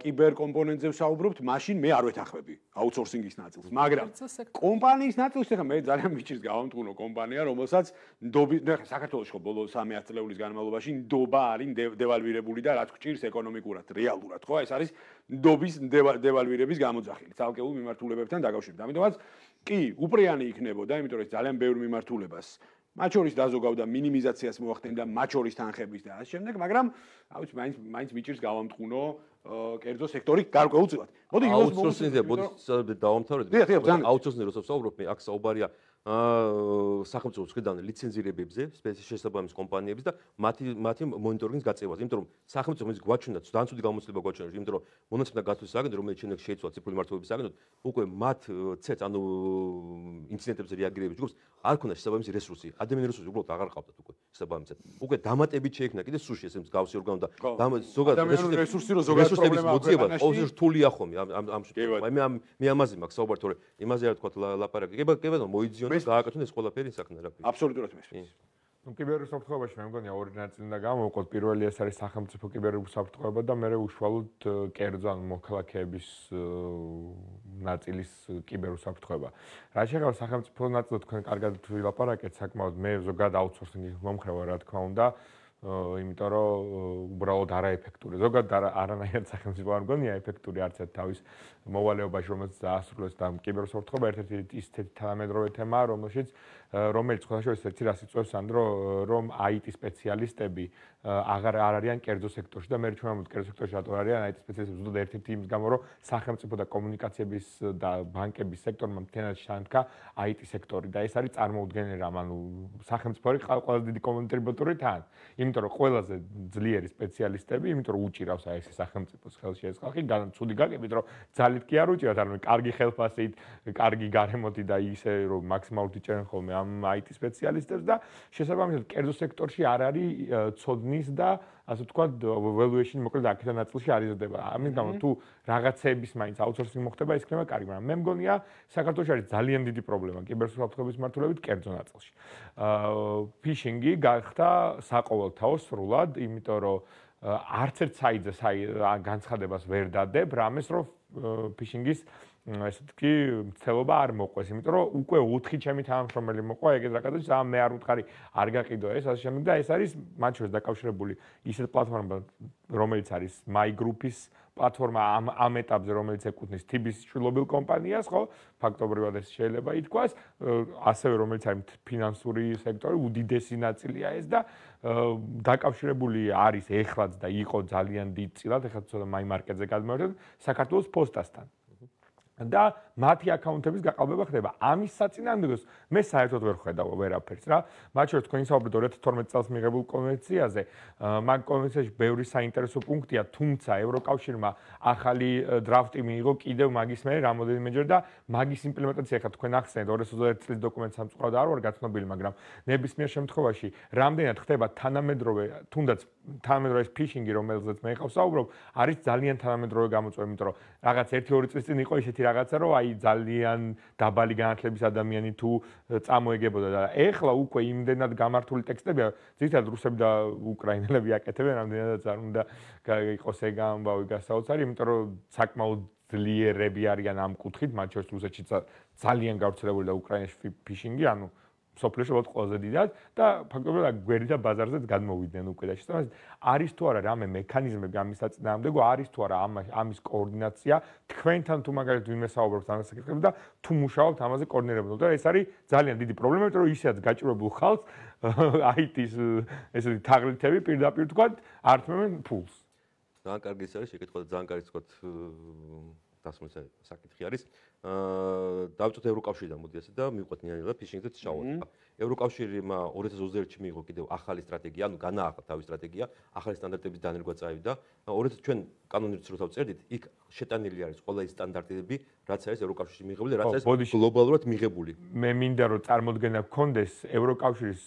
კიბერკომპონენტზე ვსაუბრობთ, მაშინ მე არ ვეთანხმები აუთსორსინგის ნაწილს, მაგრამ კომპანიის ნაწილს ახლა მე ძალიან მიჭირს გავამტყუნო კომპანია, რომელსაც ნდობი, ნუ ახლა საქართველოს ხო ბოლო 300 წლების განმავლობაში ნდობა არის დევალვირებული და რაც გჭირს ეკონომიკურად, რეალურად, ხო? ეს არის ნდობის დევალვირების გამოძახილი, ცალკეულ მიმართულებებთან დაკავშირებით. ამიტომაც კი, უპრიანი იქნებოდა, იმიტომ რომ ეს ძალიან ბევრ მიმართულებას მათ შორის დაზოგავდა მინიმიზაციას მოახდენდა მათ შორის თანხების და ამ შემდეგ, მაგრამ რა ვიცი, მაინც მაინც მიჭირს გავამტყუნო კერძო სექტორი გარკვეულწილად. მოდი აუთსორსინგზე მოდი დავამთავრებთ. აუთსორსინგზე როცა ვსაუბრობ, მე აქ საუბარია სახელმწიფოს მხრიდან ლიცენზირებებზე, შესაბამის კომპანიების და მათი მათი მონიტორინგის გაწევაზე, იმიტომ რომ სახელმწიფო მის გვაჩვენდა, დანცუდი გამოცდილება გვაჩვენდა, იმიტომ რომ მონაცემთა გაცვლის აგენტო, რომელიც შემდეგ შეიცვალა ციფრული მართლობის აგენტოდ, უკვე მათ ცეთ ანუ ინციდენტებზე რეაგირების ჯგუფს არ ქონდა შესაბამისი რესურსი, ადამიანური რესურსი უბრალოდ აღარ ყავდათ უკვე შესაბამისად. უკვე დამატებით შეიქმნა კიდე სუში ესე მსგავსი ორგანო და ზოგადად რესურსი რომ ზოგადად პრობლემაა მოძიება, ყოველთვის რთულია ხომ ამ ამ მე ამ მე ამაზე მაქვს საუბარი თორე იმაზე არ თქვა ლაპარაკი. კება კება მოიძიონ. და გააკეთონ ეს ყველაფერი რა ქვია. აბსოლუტურად მესმის. ნუ კიბერუსაფრთხოებაში მე მგონია ორი ნაწილიდან გამოვყოთ. პირველი ეს არის სახელმწიფო კიბერუსაფრთხოება და მეორე უშუალოდ კერძო ან მოქალაქეების ნაწილის კიბერუსაფრთხოება. რა შეიძლება სახელმწიფო ნაწილად თქვენ კარგად ვილაპარაკეთ საკმაოდ მე ზოგადად აუთსორსინგის მომხრევა რა თქმა უნდა. იმიტომ რომ უბრალოდ არაეფექტური. ზოგადად არანაირად სახელმწიფო არ მგონია ეფექტური არც ერთ თავის მოვალეობაში, რომელიც დაასრულეს და კიბერსოფტხობა ერთ-ერთი ისეთი თანამედროვე თემაა, რომელშიც რომელიც ხოთაშორის ერთი რას იწევს ანდრო რომ IT სპეციალისტები აღარ არ არიან კერძო სექტორში და მე ჩვენ ამბობთ კერძო სექტორში რატო არიან? IT სპეციალისტები ზუსტად ერთ-ერთი იმის გამო რომ სახელმწიფო და კომუნიკაციების და ბანკების სექტორმა მთლიანად შეანთქა IT სექტორი და ეს არის წარმოუდგენელი რამ ანუ სახელმწიფო არის ყველაზე დიდი კომუნიკატორი თან. იმიტომ რომ ყველაზე ძლიერი სპეციალისტები იმიტომ რომ უჭირავს აი ეს სახელმწიფოს ხელში ეს ხალხი განცუდი გაგებით რომ ძალით კი არ უჭირავს ანუ კარგი ხელფასით კარგი გარემოთი და ისე რომ მაქსიმალურად იჭერენ ხოლმე ამ IT სპეციალისტებს და შესაბამისად კერძო სექტორში არ არის ცოდნის და ასე ვთქვათ valuation მოკლედ აქეთა ნაწილში არ იზრდება. ამის გამო თუ რაღაცების მაინც აუთსორსინგ მოხდება, ის იქნება კარგი, მაგრამ მე მგონია საქართველოს არის ძალიან დიდი პრობლემა კიბერსაფრთხოების მართულებით კერძო ნაწილში. აა ფიშინგი გახდა საყოველთაო სრულად, იმიტომ რომ არც ერთ საიტზე საი განცხადებას ვერ დადებ, რამეს რომ ფიშინგის ესე თქი მცელობა არ მოყვეს, იმიტომ რომ უკვე 4 ჩემი თანამშრომელი მოყვა ეგეთ რაღაცებს, ამ მე არ უთხარი არ გაყიდო ეს ასე შემდეგ და ეს არის მათ შორის დაკავშირებული ისეთ პლატფორმა, რომელიც არის My Group-ის პლატფორმა ამ ამ ეტაპზე, რომელიც ეკუთვნის TBS შვილობილ კომპანიას, ხო? ფაქტობრივად ეს შეიძლება ითქვას, ასევე რომელიც არის ფინანსური სექტორი, უდიდესი ნაწილია ეს და დაკავშირებული არის ეხლაც და იყო ძალიან დიდწილად, ეხლა ცოტა My Market-ზე გადმოვიდეთ საქართველოს პოსტასთან. და მათი აკაუნტების გაყალბება ხდება. ამის საწინააღმდეგოს მე საერთოდ ვერ ხედავ ვერაფერს რა. მათ შორის თქვენი საუბრო 2012 წელს მიღებულ კონვენციაზე, მაგ კონვენციაში ბევრი საინტერესო პუნქტია, თუმცა ევროკავშირმა ახალი დრაფტი მიიღო კიდევ მაგის მერე რამოდენიმეჯერ და მაგის იმპლემენტაცია ხა თქვენ ახსენეთ 2021 წლის დოკუმენტს სამწუხაროდ არ ვარ გაცნობილი, მაგრამ ნებისმიერ შემთხვევაში რამდენად ხდება თანამედროვე, თუნდაც თანამედროვე ფიშინგი, რომელზეც მე ხავ საუბრობ, არის ძალიან თანამედროვე გამოწვევა, იმიტომ რომ რაღაც 1-2 წლის წინ იყო ისეთი რაღაცა, რომ აი ძალიან დაბალი განათლების ადამიანი თუ წამოეგებოდა და ეხლა უკვე იმდენად გამართული ტექსტებია, ძირითადად რუსები და უკრაინელები აკეთებენ, რამდენადაც არ უნდა იყოს ეგ ამბავი გასაოცარი, იმიტომ რომ საკმაოდ ძლიერები არიან ამ კუთხით, მათ შორის რუსეთში ძალიან გავრცელებული და უკრაინაში ფიშინგი, ანუ სოფლიოში ვოთ ყველაზე დიდად და ფაქტობრივად გვერი და ბაზარზეც გადმოვიდნენ უკვე და შესაძლოა არის თუ არა რამე მექანიზმები ამის საწინააღმდეგო არის თუ არა ამის კოორდინაცია თქვენთან თუ მაგალითად ვინმე საუბრობს ამას საკითხებზე და თუ მუშაობთ ამაზე კოორდინირებულად და ეს არის ძალიან დიდი პრობლემა იმიტომ რომ ისედაც გაჭირებულ ხალხს *laughs* IT-ის ესეთი თაღლითები პირდაპირ თქვა ართმევენ ფულს. ძალიან კარგი ის არის შეკითხვა და ძალიან კარგი თქვა დასმულს საკითხი არის აა დავწოთ ევროკავშირიდან მოდი ასე და მივყვეთ ნიანელა ფიშინგზე ჩავოთ. ევროკავშირმა 2021-ში მიიღო კიდევ ახალი სტრატეგია, ანუ განაახლა თავის სტრატეგია, ახალი სტანდარტების დანერგვა წავიდა. 2000 ჩვენ კანონებს როცა ვწერდით, იქ შეტანილი არის ყველა ის სტანდარტები, რაც არის ევროკავშირში მიღებული რაც არის გლობალურად მიღებული. მე მინდა რომ წარმოდგენა გქონდეს ევროკავშირის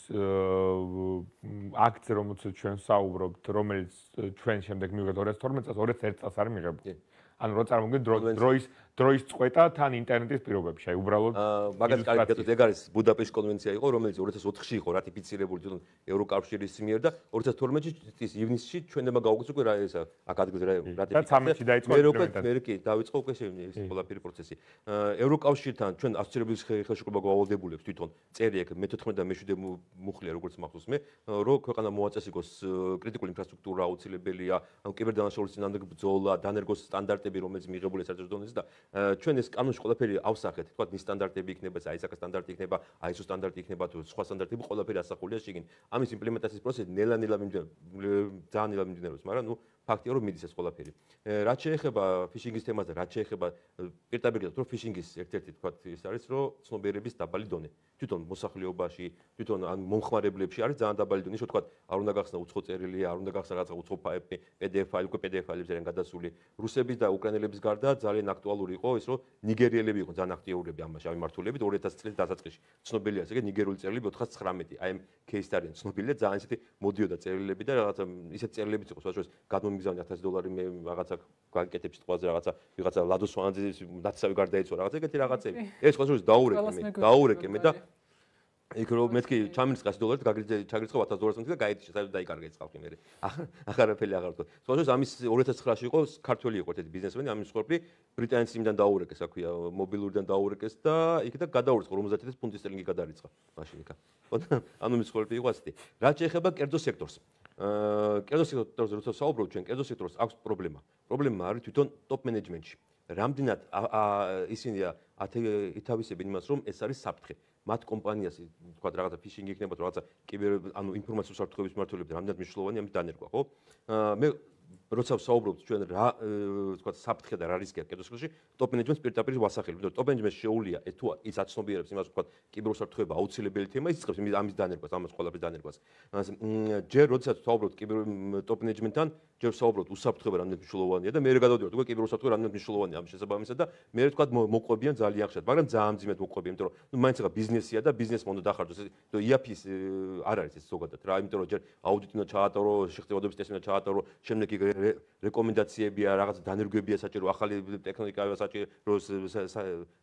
აქტზე, რომელსაც ჩვენ საუბრობთ, რომელიც ჩვენ შემდეგ მივიღეთ 2012 წელს, 2001 წელს არის მიღებული. ანუ რო წარმოგიდგენთ დროის დროის წყვეტა თან ინტერნეტის პირობებში. აი უბრალოდ მაგას კარგი გეტყვით, ეგ არის ბუდაპეშტის კონვენცია იყო, რომელიც 2004-ში იყო რატიფიცირებული თვითონ ევროკავშირის მიერ და 2012-ში ის ივნისში ჩვენებმა გაუგზავნეს უკვე რა ეს აკადგზ რატიფიცირება. და 13-ში დაიწყო იმპლემენტაცია. მე კი დაიწყო უკვე ეს ყველაფერი პროცესი. ევროკავშირთან ჩვენ ასოცირების ხელშეკრულება გავალდებული აქვს თვითონ წერი აქ მე-14 და მე-17 მუხლია როგორც მახსოვს მე, რომ ქვეყანა მოაწესრიგოს კრიტიკული ინფრასტრუქტურა აუცილებელია, ან კიბერდანაშაულის წინანდ ბრძოლა, დანერგოს სტანდარტები, რომელიც მიღებულია საერთაშორისო დონეზე და ჩვენ ეს კანონში ყველაფერი ავსახეთ, თქვა ნის სტანდარტები იქნება, ISO სტანდარტი იქნება, ISO სტანდარტი იქნება თუ სხვა სტანდარტები ყველაფერი ასახულია შეგინ. ამის იმპლემენტაციის პროცესი ნელა-ნელა მიმდინარეობს, ძალიან ნელა მიმდინარეობს, მაგრამ ნუ ფაქტია რომ მიდის ეს ყველაფერი. რაც შეეხება ფიშინგის თემაზე, რაც შეეხება პირდაპირ გეტყვით, რომ ფიშინგის ერთ-ერთი თქვა ის არის, რომ ცნობიერების დაბალი დონე. თვითონ მოსახლეობაში, თვითონ ან მომხმარებლებში არის ძალიან დაბალი დონე, შეთქვა, არ უნდა გახსნა უცხო წერილი, არ უნდა გახსნა რაღაცა უცხო ფაილი, PDF ფაილი, უკვე PDF ფაილებზე რენ გადასული. რუსების და უკრაინელების გარდა ძალიან აქტუალური იყო ის, რომ ნიგერიელები იყო ძალიან აქტიურები ამაში ამართულებით 2000 წლის დასაწყისში. ცნობილია, ესე იგი ნიგერული წერილები 419. აი ამ кейს-სტარიან ცნობილია, ძალიან ისეთი მოდიოდა წერილები და რაღაცა ისეთ წერილებიც იყო, სხვა შორის გადმომ მიგზავნე 1000 დოლარი მე რაღაცა გაკეთებს თვალზე რაღაცა ვიღაცა ლადოს ვანძის ნაცავი გარდაიცვა რაღაცა ეგეთი რაღაცები. ეს ხო შეიძლება დაურეკე მე დაურეკე მე და იქ რომ მეთქი ჩამირს 100 დოლარით ჩაგრიცხო 1000 დოლარს მეთქი და გაიჭი საერთოდ დაიკარგე ხალხი მე. ახარაფერი აღარ თქო ხო შეიძლება ამის 2009-ში იყო ქართველი იყო ერთი ბიზნესმენი ამის ხორფი ბრიტანეთის იმიდან დაურეკეს რა ქვია მობილურიდან დაურეკეს და იქ და გადაურიცხო 50000 ფუნტის სტერლინგი გადარიცხა მაშინ იქა. *laughs* ანუ მის ხორფი იყო ასეთი. რაც შეეხება კერძო სექტორს კერძო სექტორზე როცა საუბრობ ჩვენ კერძო სექტორს აქვს პრობლემა. პრობლემა არის თვითონ ტოპ მენეჯმენტში. რამდენად ისინი ითავისებენ იმას, რომ ეს არის საფრთხე. მათ კომპანიას თქვა რაღაცა ფიშინგი იქნება თუ რაღაცა კიბერ ანუ ინფორმაციულ საფრთხეების მმართველობები რამდენად მნიშვნელოვანია ამის დანერგვა, ხო? მე როცა ვსაუბრობთ ჩვენ რა თქვა საფრთხე და რა რისკია კედოსკოში ტოპ მენეჯმენტს პირდაპირ ვასახელებ. იმიტომ რომ ტოპ მენეჯმენტს შეუულია ეთუ ის აცნობიერებს იმას თქვა კიბერუსაფრთხეობა აუცილებელი თემა ის იწખებს ამის დანერგვას ამას ყველაფრის დანერგვას. ჯერ როცა ვსაუბრობთ კიბერ ტოპ მენეჯმენტთან ჯერ ვსაუბრობთ უსაფრთხოება რამდენად მნიშვნელოვანია და მე რა გადავდივარ თქვა კიბერუსაფრთხეობა რამდენად მნიშვნელოვანია ამ შესაბამისად და მე რა თქვა მოყვებიან ძალიან ხშირად მაგრამ ძალიან ძიმედ მოყვებიან იმიტომ რომ ნუ მაინც ახლა ბიზნესია და ბიზნესმა უნდა დახარჯოს ეს იაფის არ არის ეს ზოგადად რა იმიტომ რომ ჯერ აუდიტი უნდა ჩაატარო შეხტევადობის ტესტი უნდა ჩაატარო შემდეგ იგი რეკომენდაციებია, რაღაც დანერგვებია საჭირო, ახალი ტექნიკაა საჭირო,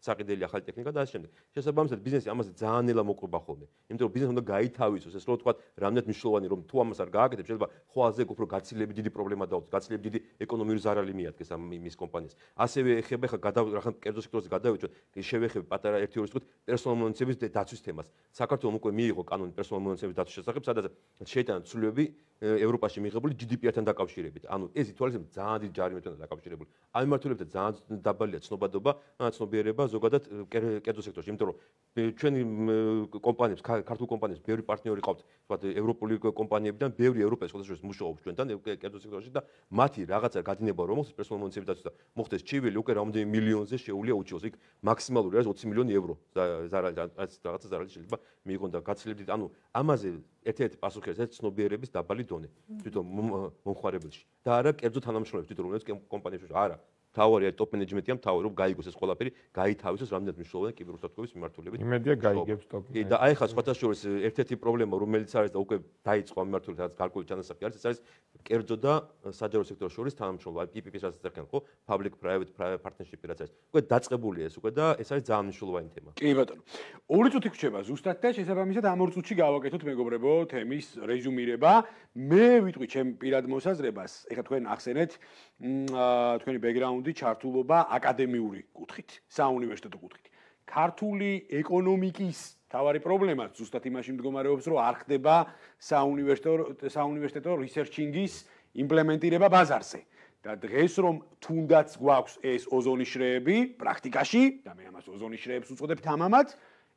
საყიდელი ახალი ტექნიკა და ასე შემდეგ. შესაბამისად, ბიზნესი ამაზე ძალიან ნელა მოყვება ხოლმე. იმიტომ რომ ბიზნესი უნდა გაითავისოს, ეს რო თქვა, რამდენად მნიშვნელოვანი რომ თუ ამას არ გააკეთებს, შეიძლება ხვალზე უფრო გაცილებით დიდი პრობლემა დაუწოს, გაცილებით დიდი ეკონომიური ზარალი მიადგეს ამ მის კომპანიას. ასევე ეხება ხა გადა რახან კერძო სექტორზე გადავიდეთ, შევეხებ პატარა ერთი ორი ვთქვით, პერსონალ მონაცემების დაცვის თემას. საქართველოს უკვე მიიღო კანონი პერსონალ მონაცემების დაცვის შესახებ, სადაც შეიტანა ცვლილებები ევროპაში მიღებული GDP-თან დაკავშირებით. ანუ ეს ითვალისწინებს ძალიან დიდ ჯარიმეთთან დაკავშირებული. ამ მიმართულებაზე ძალიან დაბალია ცნობადობა, ცნობიერება ზოგადად კერძო სექტორში, იმიტომ რომ ჩვენი კომპანიებს, ქართულ კომპანიებს ბევრი პარტნიორი ყავთ, თქვა ევროპული კომპანიებიდან, ბევრი ევროპელი სხვადასხვა მუშაობს ჩვენთან კერძო სექტორში და მათი რაღაცა გადინება, რომელსაც პერსონალ მონაცემებიც და მოხდეს ჩივილი უკვე რამდენი მილიონზე შეუძლია უჩიოს. იქ მაქსიმალური არის 20 მილიონი ევრო ზარალი, რაღაცა ზარალი შეიძლება მიიღონ და გაცილებით, ანუ ამაზე ერთ-ერთი პასუხი არის ცნობიერების დაბალი დონე თვითონ მომხარებელში. და არა კერძო თანამშრომლებს თვითონ რომელიც კომპანიაში არა თავარი არის ტოპ მენეჯმენტია, თავი რომ გაიგოს ეს ყველაფერი, გაითავისოს რამდენად მნიშვნელოვანია კიბერუსაფრთხოების მიმართულებით. იმედია გაიგებს ტოპ. კი და აი ხა სხვათა შორის ერთ-ერთი პრობლემა რომელიც არის და უკვე დაიწყო ამ მიმართულებით რაც გარკვეული ჩანასახი არის, ეს არის კერძო და საჯარო სექტორის შორის თანამშრომლობა, აი PPP-ს რასაც წერენ ხო? Public Private Partnership რაც არის. უკვე დაწყებულია ეს უკვე და ეს არის ძალიან მნიშვნელოვანი თემა. კი ბატონო. ორი წუთი გრჩება ზუსტად და შესაბამისად ამ ორ წუთში გავაკეთოთ მეგობრებო თემის რეზუმირება. მე ვიტყვი ჩემ პირად მოსაზრებას, ეხლა თქვენ ახსენეთ თქვენი ბექგრაუნდი ჩართულობა აკადემიური კუთხით, საუნივერსიტეტო კუთხით. ქართული ეკონომიკის თავარი პრობლემა ზუსტად იმაში მდგომარეობს, რომ არ ხდება საუნივერსიტეტო საუნივერსიტეტო რისერჩინგის იმპლემენტირება ბაზარზე. და დღეს რომ თუნდაც გვაქვს ეს ოზონის შრეები პრაქტიკაში და მე ამას ოზონის შრეებს უწოდებ თამამად,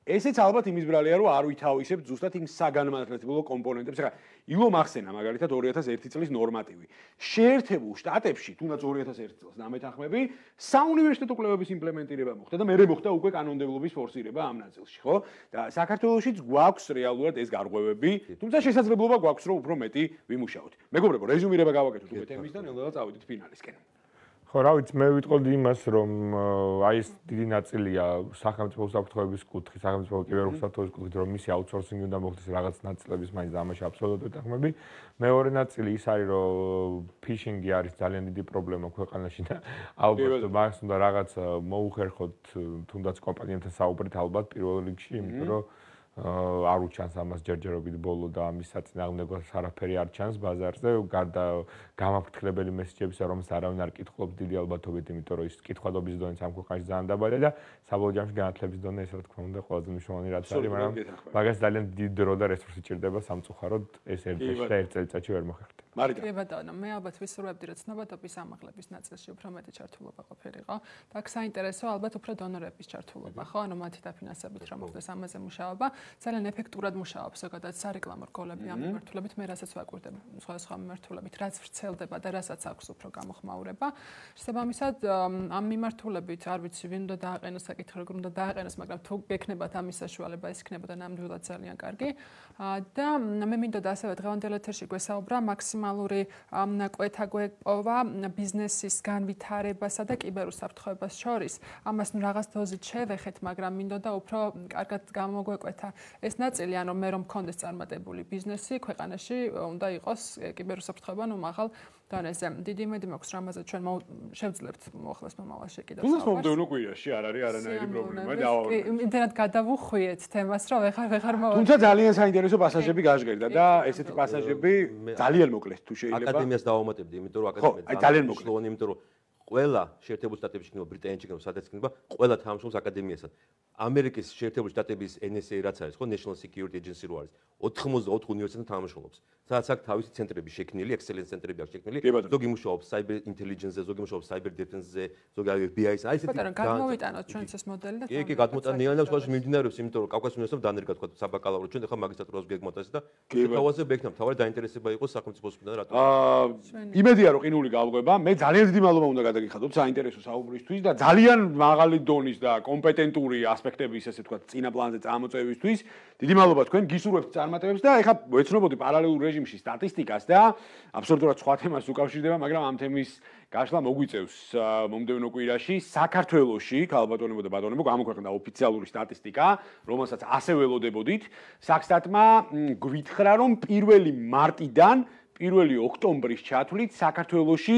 ესეც ალბათ იმის ბრალია რომ არ ვითავისებ ზუსტად იმ საგანმანათლებლო კომპონენტებს. ახლა ილო მახსენა მაგალითად 2001 წლის ნორმატივი. შეერთებულ შტატებში, თუნდაც 2001 წელს დამეთანხმები, საუნივერსიტეტო კვლევების იმპლემენტირება მოხდა და მეორე მოხდა უკვე კანონმდებლობის ფორსირება ამ ნაწილში, ხო? და საქართველოსიც გვაქვს რეალურად ეს გარღვევები, თუმცა შესაძლებლობა გვაქვს რომ უფრო მეტი ვიმუშაოთ. მეგობრებო, რეზუმირება გავაკეთოთ უკვე თემის და ნელ-ნელა წავიდეთ ფინალისკენ. ხო, რა ვიცი, მე ვიტყოდი იმას, რომ აი ეს დიდი ნაწილია სახელმწიფო უსაფრთხოების კუთხე, სახელმწიფო კიბერუსაფრთხოების კუთხე, რომ მისი აუთსორსინგი უნდა მოხდეს რაღაც ნაწილების მაინც ამაში აბსოლუტურად დახმები. მეორე ნაწილი ის არის, რომ ფიშინგი არის ძალიან დიდი პრობლემა ქვეყანაში და ალბათ მას უნდა რაღაც მოუხერხოთ თუნდაც კომპანიებთან საუბრით ალბათ პირველ რიგში, იმიტომ რომ არ უჩანს ამას ჯერჯერობით ბოლო და ამის საწინააღმდეგოს არაფერი არ ჩანს ბაზარზე. გარდა გამაფრთხლებელი მესეჯებისა რომელსაც არავინ არ კითხულობს დიდი ალბათობით იმიტომ რომ ის კითხვალობის დონე სამ ქვეყანაში ძალიან დაბალია და საბოლოო ჯამში განათლების დონე ეს რა თქმა უნდა ყველაზე მნიშვნელოვანი რაც არის მაგრამ მაგას ძალიან დიდი დრო და რესურსი ჭირდება სამწუხაროდ ეს ერთ წელიწადში ვერ მოხერხდება მარიდა კი ბატონო მე ალბათ ვისურვებდი რომ ცნობადობის ამაღლების ნაწილში უფრო მეტი ჩართულობა ყოფილიყო. და აქ საინტერესო ალბათ უფრო დონორების ჩართულობა ხო? ანუ მათი დაფინანსებით რომ მოხდეს ამაზე მუშაობა ძალიან ეფექტურად მუშაობს ზოგადად სარეკლამო რგოლები ამ მიმართულებით. მე რასაც ვაკვირდებ სხვა სხვა მიმართულებით რაც ვრცელდება და რასაც აქვს უფრო გამოხმაურება შესაბამისად ამ მიმართულებით არ ვიცი ვინ უნდა დააყენოს საკითხი როგორ უნდა დააყენოს მაგრამ თუ გექნებათ ამის საშუალება ის იქნებოდა ნამდვილად ძალიან კარგი და მე მინდოდა ასევე დღევანდელ ეთერში გვესაუბრა მაქსიმალური კვეთა გვეპოვა ბიზნესის განვითარებასა და კიბერუსაფრთხოებას შორის. ამას ნუ რაღაც დოზით შევეხეთ მაგრამ მინდოდა უფრო კარგად გამოგვეკვეთა. ეს ნაწილი ანუ მე რომ მქონდეს წარმატებული ბიზნესი ქვეყანაში უნდა იყოს კიბერუსაფრთხოება ნუ მაღალ დონეზე დიდი იმედი მაქვს რომ ამაზე ჩვენ შევძლებთ მოხლას მომავალში კიდევ თუნდაც მომდევნო კვირაში არ არის არანაირი პრობლემა და იმდენად გადავუხვიეთ თემას რომ ვეხარ ვეხარ მოვა თუმცა ძალიან საინტერესო პასაჟები გაჟღერდა და ესეთი პასაჟები ძალიან მოკლეს თუ შეიძლება. აკადემიას დავამატებდი იმიტომ რომ აკადემია ძალიან მოკლეს. იმიტომ რომ ყველა შეერთებულ შტატებში ქნება ბრიტანეთში ქნება სადაც ქნება ყველა თამაშობს აკადემიასთან ამერიკის შეერთებული შტატების NSA რაც არის ხო National Security Agency რო არის 84 უნივერსიტეტთან თამაშობს სადაც აქ თავისი ცენტრები შექმნილი excellence ცენტრები აქვს შექმნილი. ზოგი მუშაობს cyber intelligence-ზე ზოგი მუშაობს cyber defense-ზე ზოგი არის BI-ს აი ესეთი ბატონო გამოვიტანოთ ჩვენც ეს მოდელი და კი კი გადმოტანიან და სხვაში მიმდინარეობს იმიტომ რომ კავკასიის უნივერსიტეტი დანერგა თქვა საბაკალავრო ჩვენ ახლა მაგისტრატურას გეგმოთ ასე და თავაზე ბექნა თავარი დაინტერესება იყოს სახელმწიფოს მხრიდან რატო აა იმედია რომ ყინული გავღვება მე ძალიან დიდი მადლობა უნდა გადაგიხადოთ საინტერესო საუბრისთვის და ძალიან მაღალი დონის და კომპეტენტური ასპექტების ესე თქვა წინა პლანზე წამოწევისთვის. დიდი მადლობა თქვენ გისურვებთ წარმატებებს და ეხლა ვეცნობოდი პარალელურ რეჟიმში სტატისტიკას და აბსოლუტურად სხვა თემას უკავშირდება, მაგრამ ამ თემის გაშლა მოგვიწევს მომდევნო კვირაში საქართველოსში, ქალბატონებო და ბატონებო, გამოქვეყნდა ოფიციალური სტატისტიკა, რომელსაც ასე ველოდებოდით. საქსტატმა გვითხრა, რომ 1 მარტიდან 1 ოქტომბრის ჩათვლით საქართველოსში